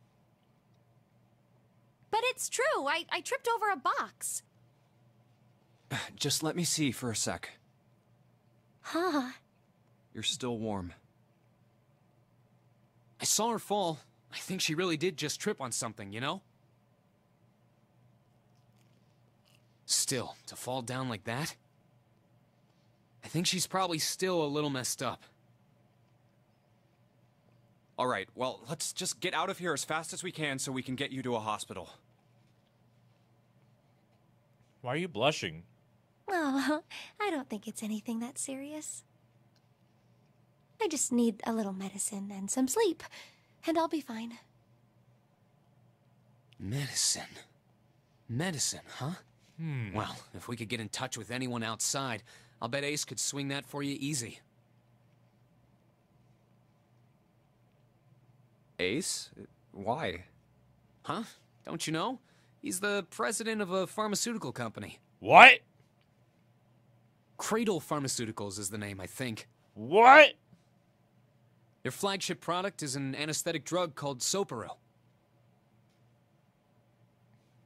But it's true. I, I tripped over a box. Just let me see for a sec. Huh. You're still warm. I saw her fall. I think she really did just trip on something, you know? Still, to fall down like that? I think she's probably still a little messed up. Alright, well, let's just get out of here as fast as we can so we can get you to a hospital. Why are you blushing? Oh, I don't think it's anything that serious. I just need a little medicine and some sleep, and I'll be fine. Medicine. Medicine, huh? Hmm. Well, if we could get in touch with anyone outside, I'll bet Ace could swing that for you easy. Ace? Why? Huh? Don't you know? He's the president of a pharmaceutical company. What? Cradle Pharmaceuticals is the name, I think. What? Their flagship product is an anesthetic drug called Soparil.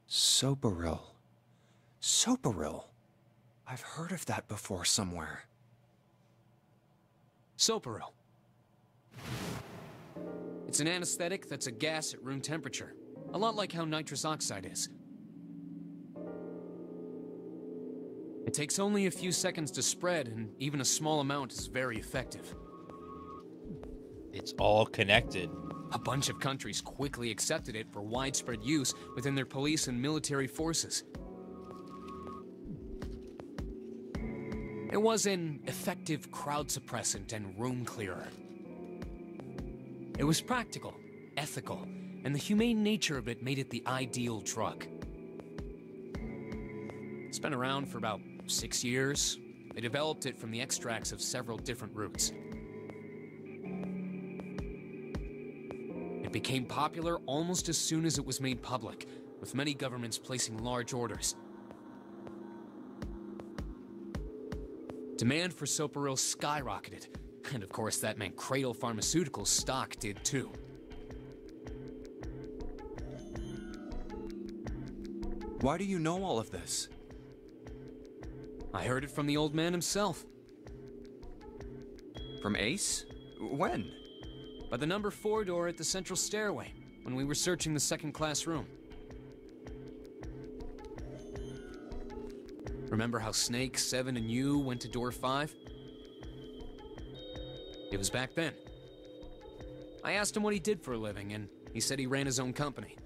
Soparil. Soparil. I've heard of that before somewhere. Soparil. It's an anesthetic that's a gas at room temperature. A lot like how nitrous oxide is. It takes only a few seconds to spread, and even a small amount is very effective. It's all connected. A bunch of countries quickly accepted it for widespread use within their police and military forces. It was an effective crowd suppressant and room clearer. It was practical, ethical, and the humane nature of it made it the ideal drug. It's been around for about six years. They developed it from the extracts of several different roots. It became popular almost as soon as it was made public, with many governments placing large orders. Demand for Soparil skyrocketed, and of course that meant Cradle Pharmaceuticals stock did too. Why do you know all of this? I heard it from the old man himself. From Ace? When? By the number four door at the central stairway, when we were searching the second class room. Remember how Snake, Seven, and you went to door five? It was back then. I asked him what he did for a living, and he said he ran his own company.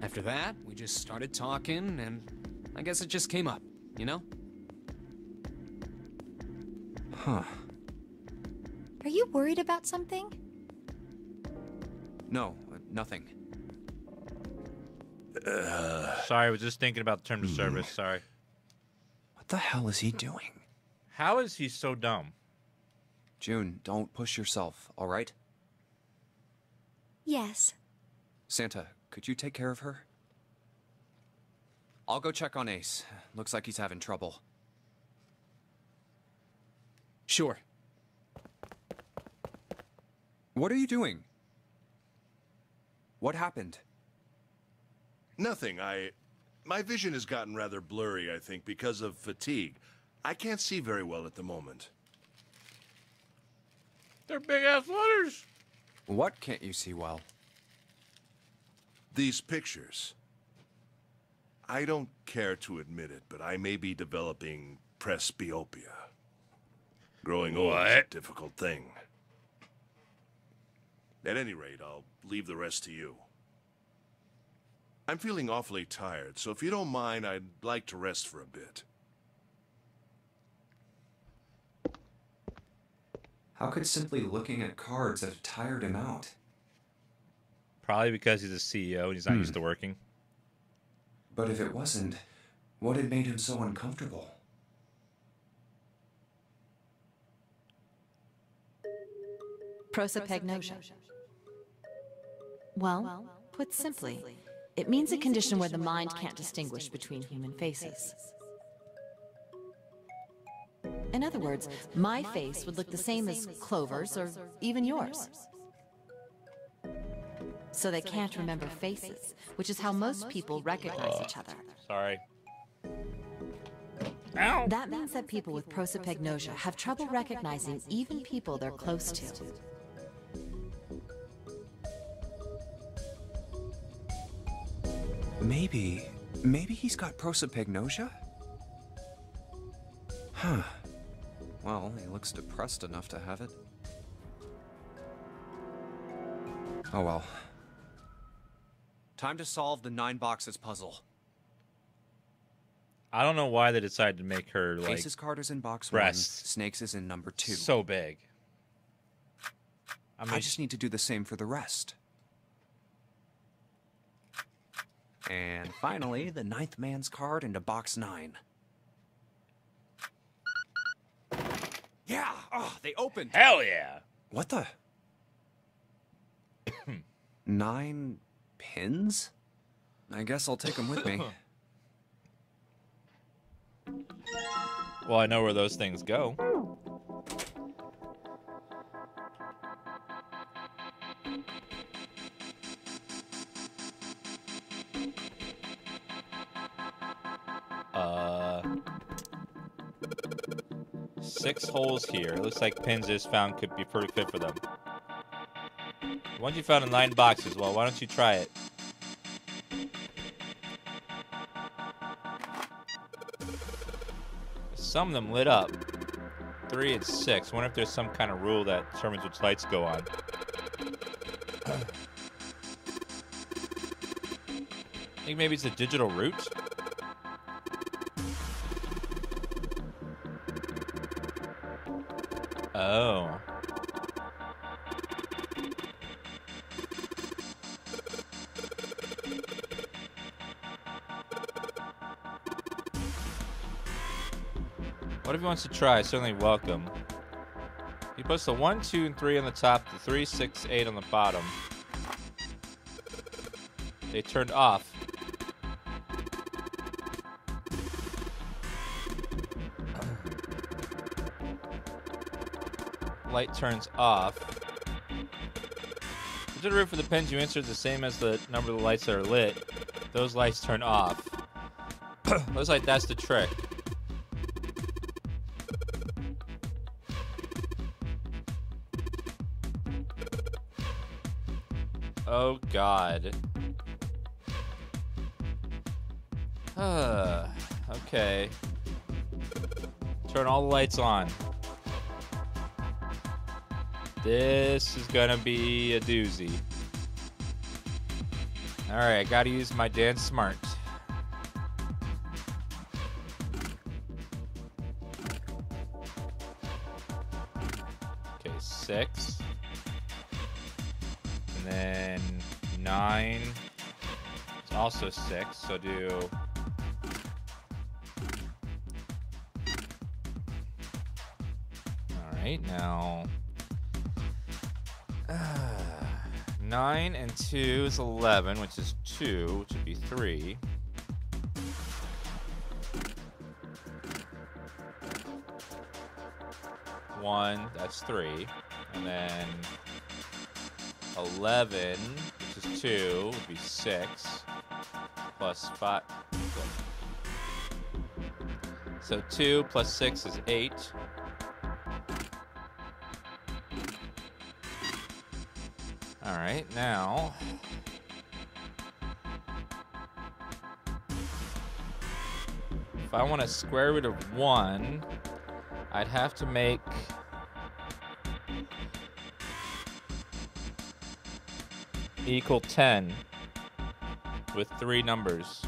After that, we just started talking, and I guess it just came up, you know? Huh. Are you worried about something? No, uh, uh. Sorry, I was just thinking about the terms of service. Sorry. What the hell is he doing? How is he so dumb? June, don't push yourself, all right? Yes. Santa, could you take care of her? I'll go check on Ace. Looks like he's having trouble. Sure. What are you doing? What happened? Nothing. I. My vision has gotten rather blurry, I think, because of fatigue. I can't see very well at the moment. They're big ass letters. What can't you see well? These pictures. I don't care to admit it, but I may be developing presbyopia. Growing old is a difficult thing. At any rate, I'll leave the rest to you. I'm feeling awfully tired, so if you don't mind, I'd like to rest for a bit. How could simply looking at cards have tired him out? Probably because he's a CEO and he's not used hmm. to working. But if it wasn't, what had made him so uncomfortable? Prosopagnosia. Well, put simply, it means a condition where the mind can't distinguish between human faces. In other words, my face would look the same as Clover's or even yours. So they can't remember faces, which is how most people recognize each other. Sorry. Ow. That means that people with prosopagnosia have trouble recognizing even people they're close to. Maybe. Maybe he's got prosopagnosia? Huh. Well, he looks depressed enough to have it. Oh well. Time to solve the nine boxes puzzle. I don't know why they decided to make her like Ace's Carter's in box breasts. one. Snakes is in number two. so big. I I just need to do the same for the rest. And finally, the ninth man's card into box nine. Yeah! Oh, they opened! hell yeah. What the? Nine pins? I guess I'll take them with me. Well, I know where those things go. Six holes here. It Looks like pins just found could be pretty fit for them. Once you found in nine boxes, well, why don't you try it? Some of them lit up. Three and six. wonder if there's some kind of rule that determines which lights go on. I think maybe it's a digital root. Wants to try? Certainly welcome. He puts the 1, 2, and 3 on the top, the 3, 6, 8 on the bottom. They turned off. Light turns off. The rate for the pins you insert is the same as the number of the lights that are lit. Those lights turn off. Looks like that's the trick. God. okay. Turn all the lights on. This is gonna be a doozy. Alright, I gotta use my dance smart. Six, so do Alright, now uh, 9 and 2 is 11, which is 2, which would be 3. One, that's three. And then 11, which is 2, would be 6. Plus 5. So 2 plus 6 is 8. Alright, now... If I want a square root of 1, I'd have to make... equal 10 with three numbers.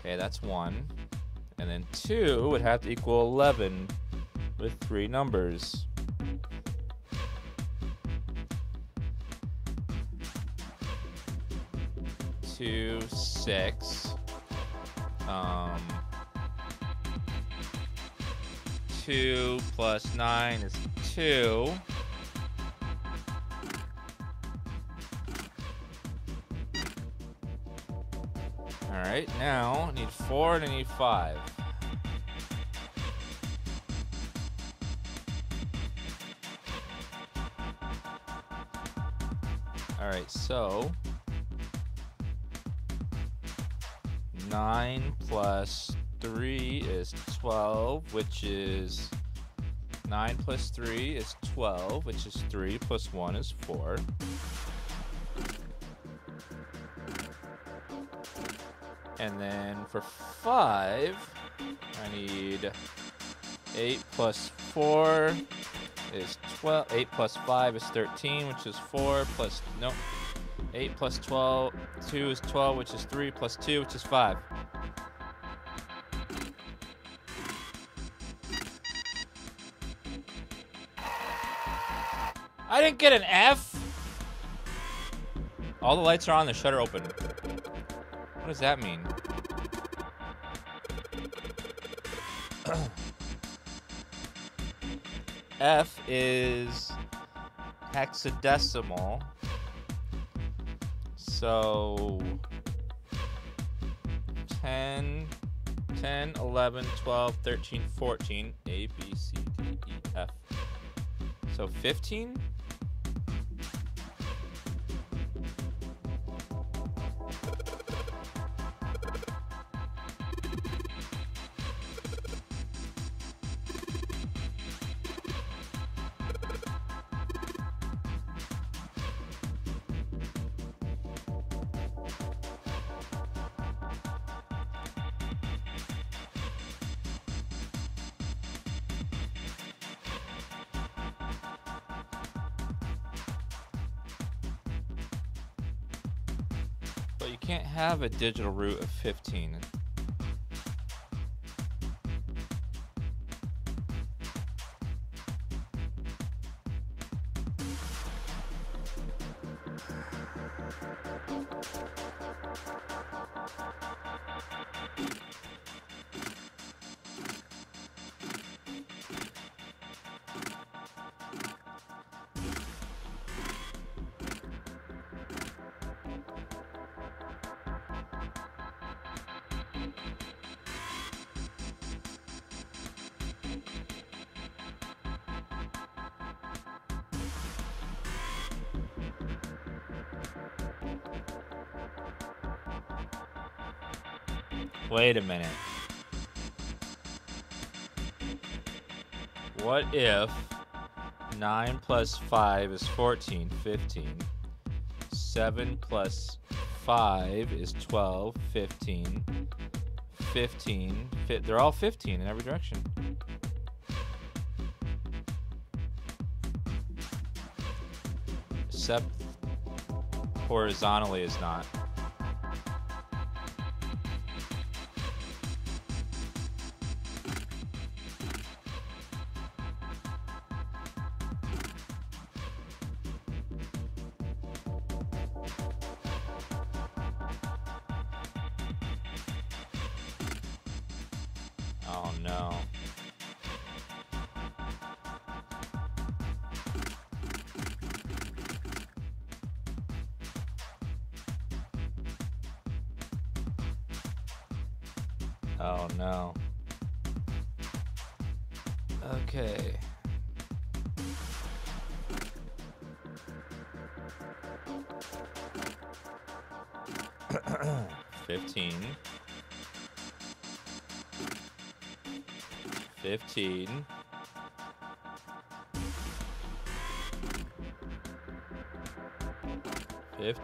Okay, that's 1. And then 2 would have to equal 11 with three numbers. Two, six. Um, two plus nine is two. Right, now I need four and I need five. Alright, so... 9 plus 3 is 12, which is... 9 plus 3 is 12, which is 3 plus 1 is 4. And then for 5, I need 8 plus 4 is 12. 8 plus 5 is 13, which is 4 plus, nope. 8 plus 12, 2 is 12, which is 3 plus 2, which is 5. I didn't get an F. All the lights are on, the shutter open. What does that mean? F is hexadecimal. So 10, 10, 11, 12, 13, 14, A, B, C, D, E, F. So 15? Have a digital root of 15. Wait a minute. What if 9 plus 5 is 14, 15? 7 plus 5 is 12, 15. 15. Fi- they're all 15 in every direction. Except horizontally is not.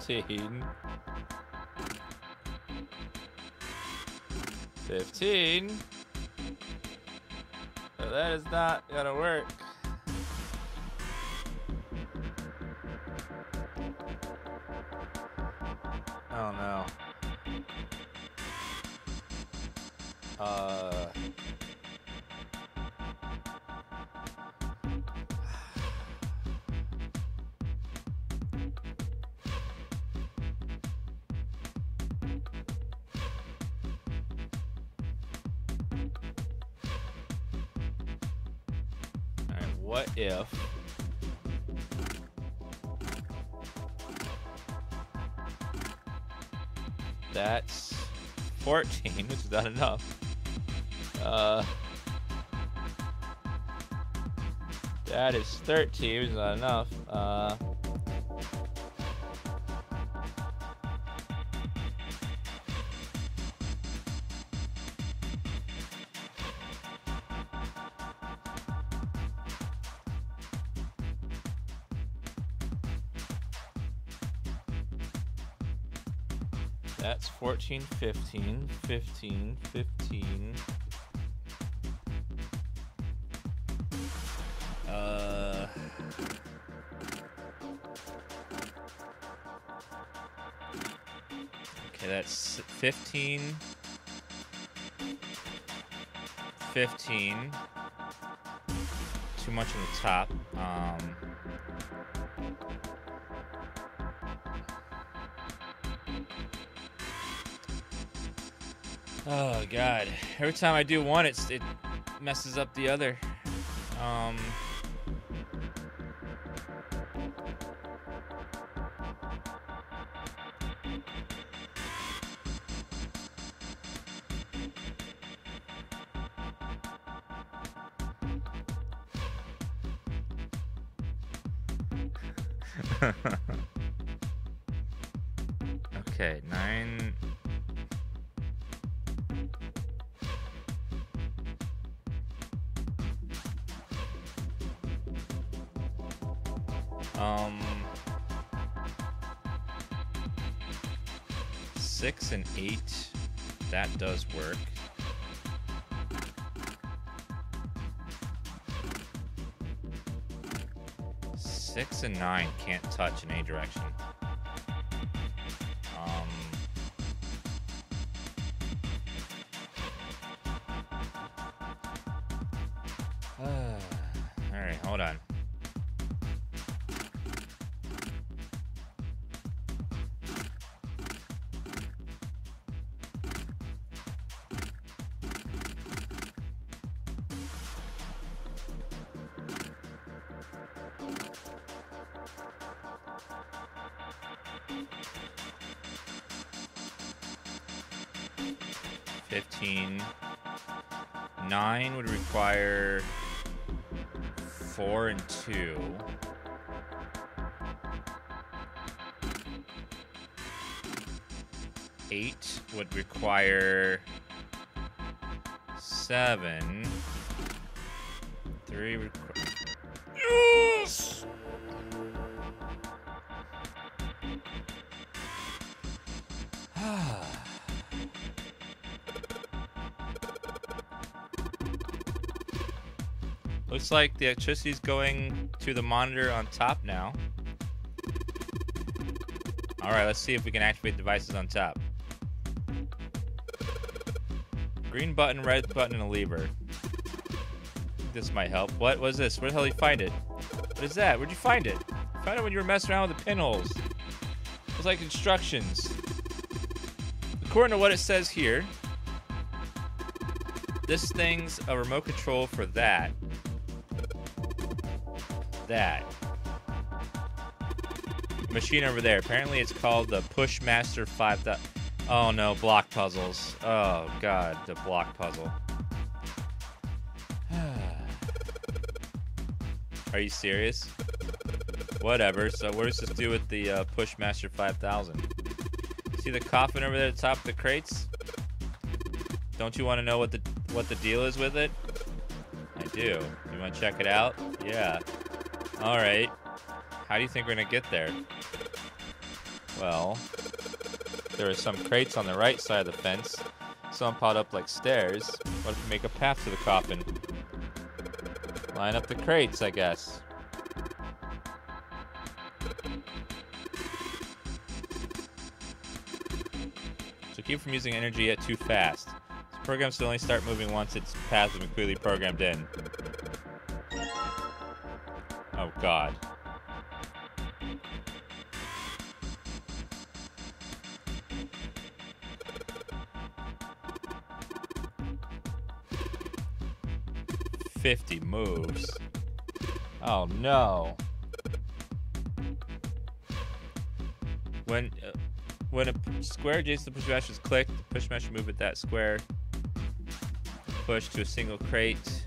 14. 15. So that is not gonna work. 14, which is not enough. Uh, that is 13, which is not enough. Uh, That's 14, 15, 15, 15. Uh. Okay, that's 15. 15. Too much on the top. Um. Oh god. Every time I do one it's it messes up the other. Um eight, that does work. Six and nine can't touch in any direction. Four and two. Eight would require seven. Like the electricity is going to the monitor on top now. Alright, let's see if we can activate devices on top. Green button, red button, and a lever. This might help. What was this? Where the hell did you find it? What is that? Where'd you find it? found it when you were messing around with the pinholes. It was like instructions. According to what it says here, this thing's a remote control for that. That. Machine over there. Apparently it's called the Pushmaster 5000. Oh no, block puzzles. Oh god, the block puzzle. Are you serious? Whatever. So what does this do with the uh, Pushmaster 5000? See the coffin over there at the top of the crates? Don't you want to know what the what the deal is with it? I do. You want to check it out? Yeah. All right. How do you think we're gonna get there? Well, there are some crates on the right side of the fence. Some piled up like stairs. What if we make a path to the coffin? Line up the crates, I guess. So keep from using energy yet too fast. This program should only start moving once its path has been clearly programmed in. God. Fifty moves. Oh no. When uh, when a square adjacent to push mesh is clicked, push mesh move at that square. Push to a single crate.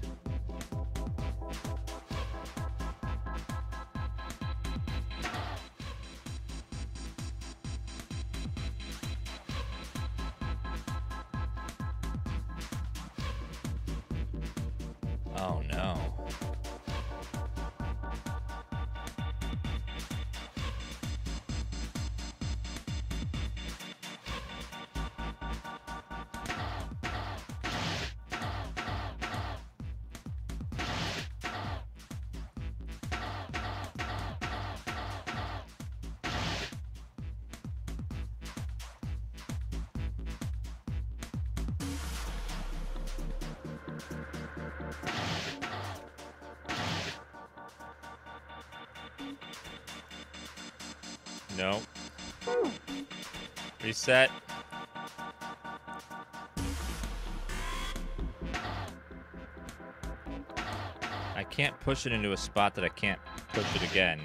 Reset. I can't push it into a spot that I can't push it again.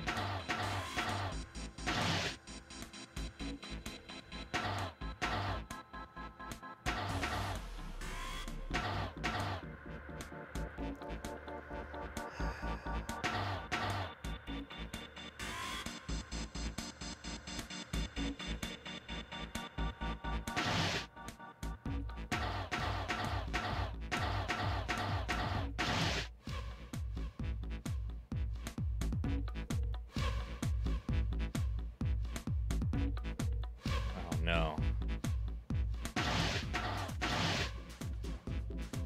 No.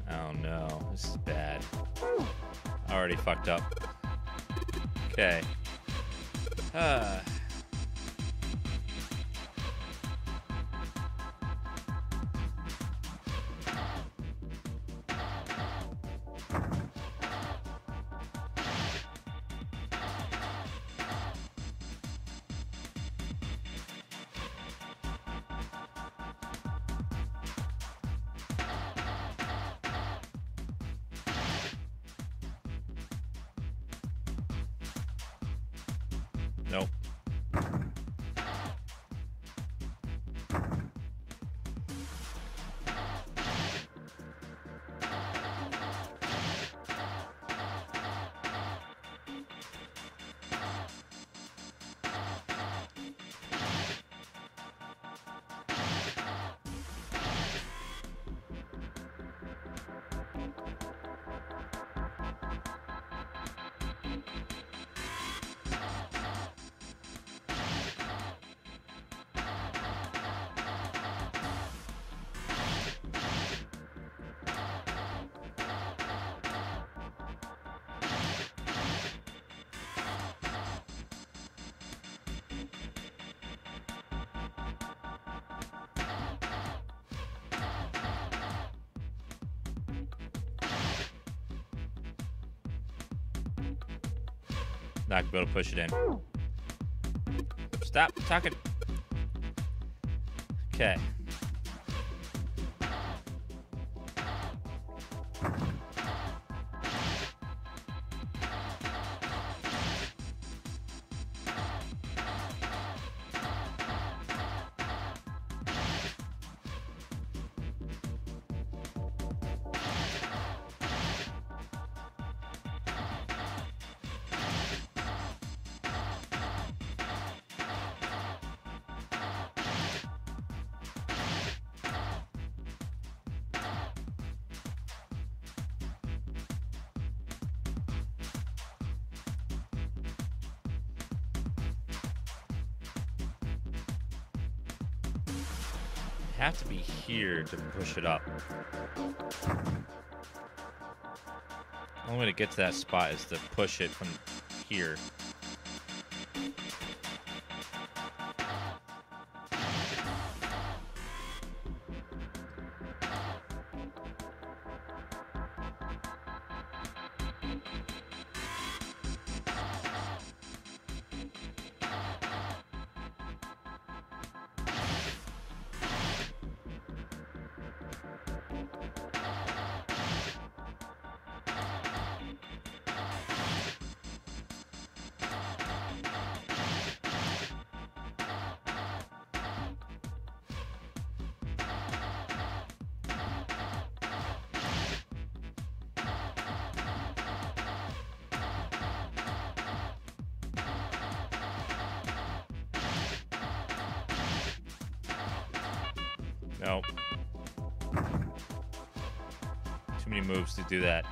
Oh no, this is bad. Already fucked up. Okay. Ah. Push it in. Stop talking. Okay. Have to be here to push it up. The Only way to get to that spot is to push it from here. Do that.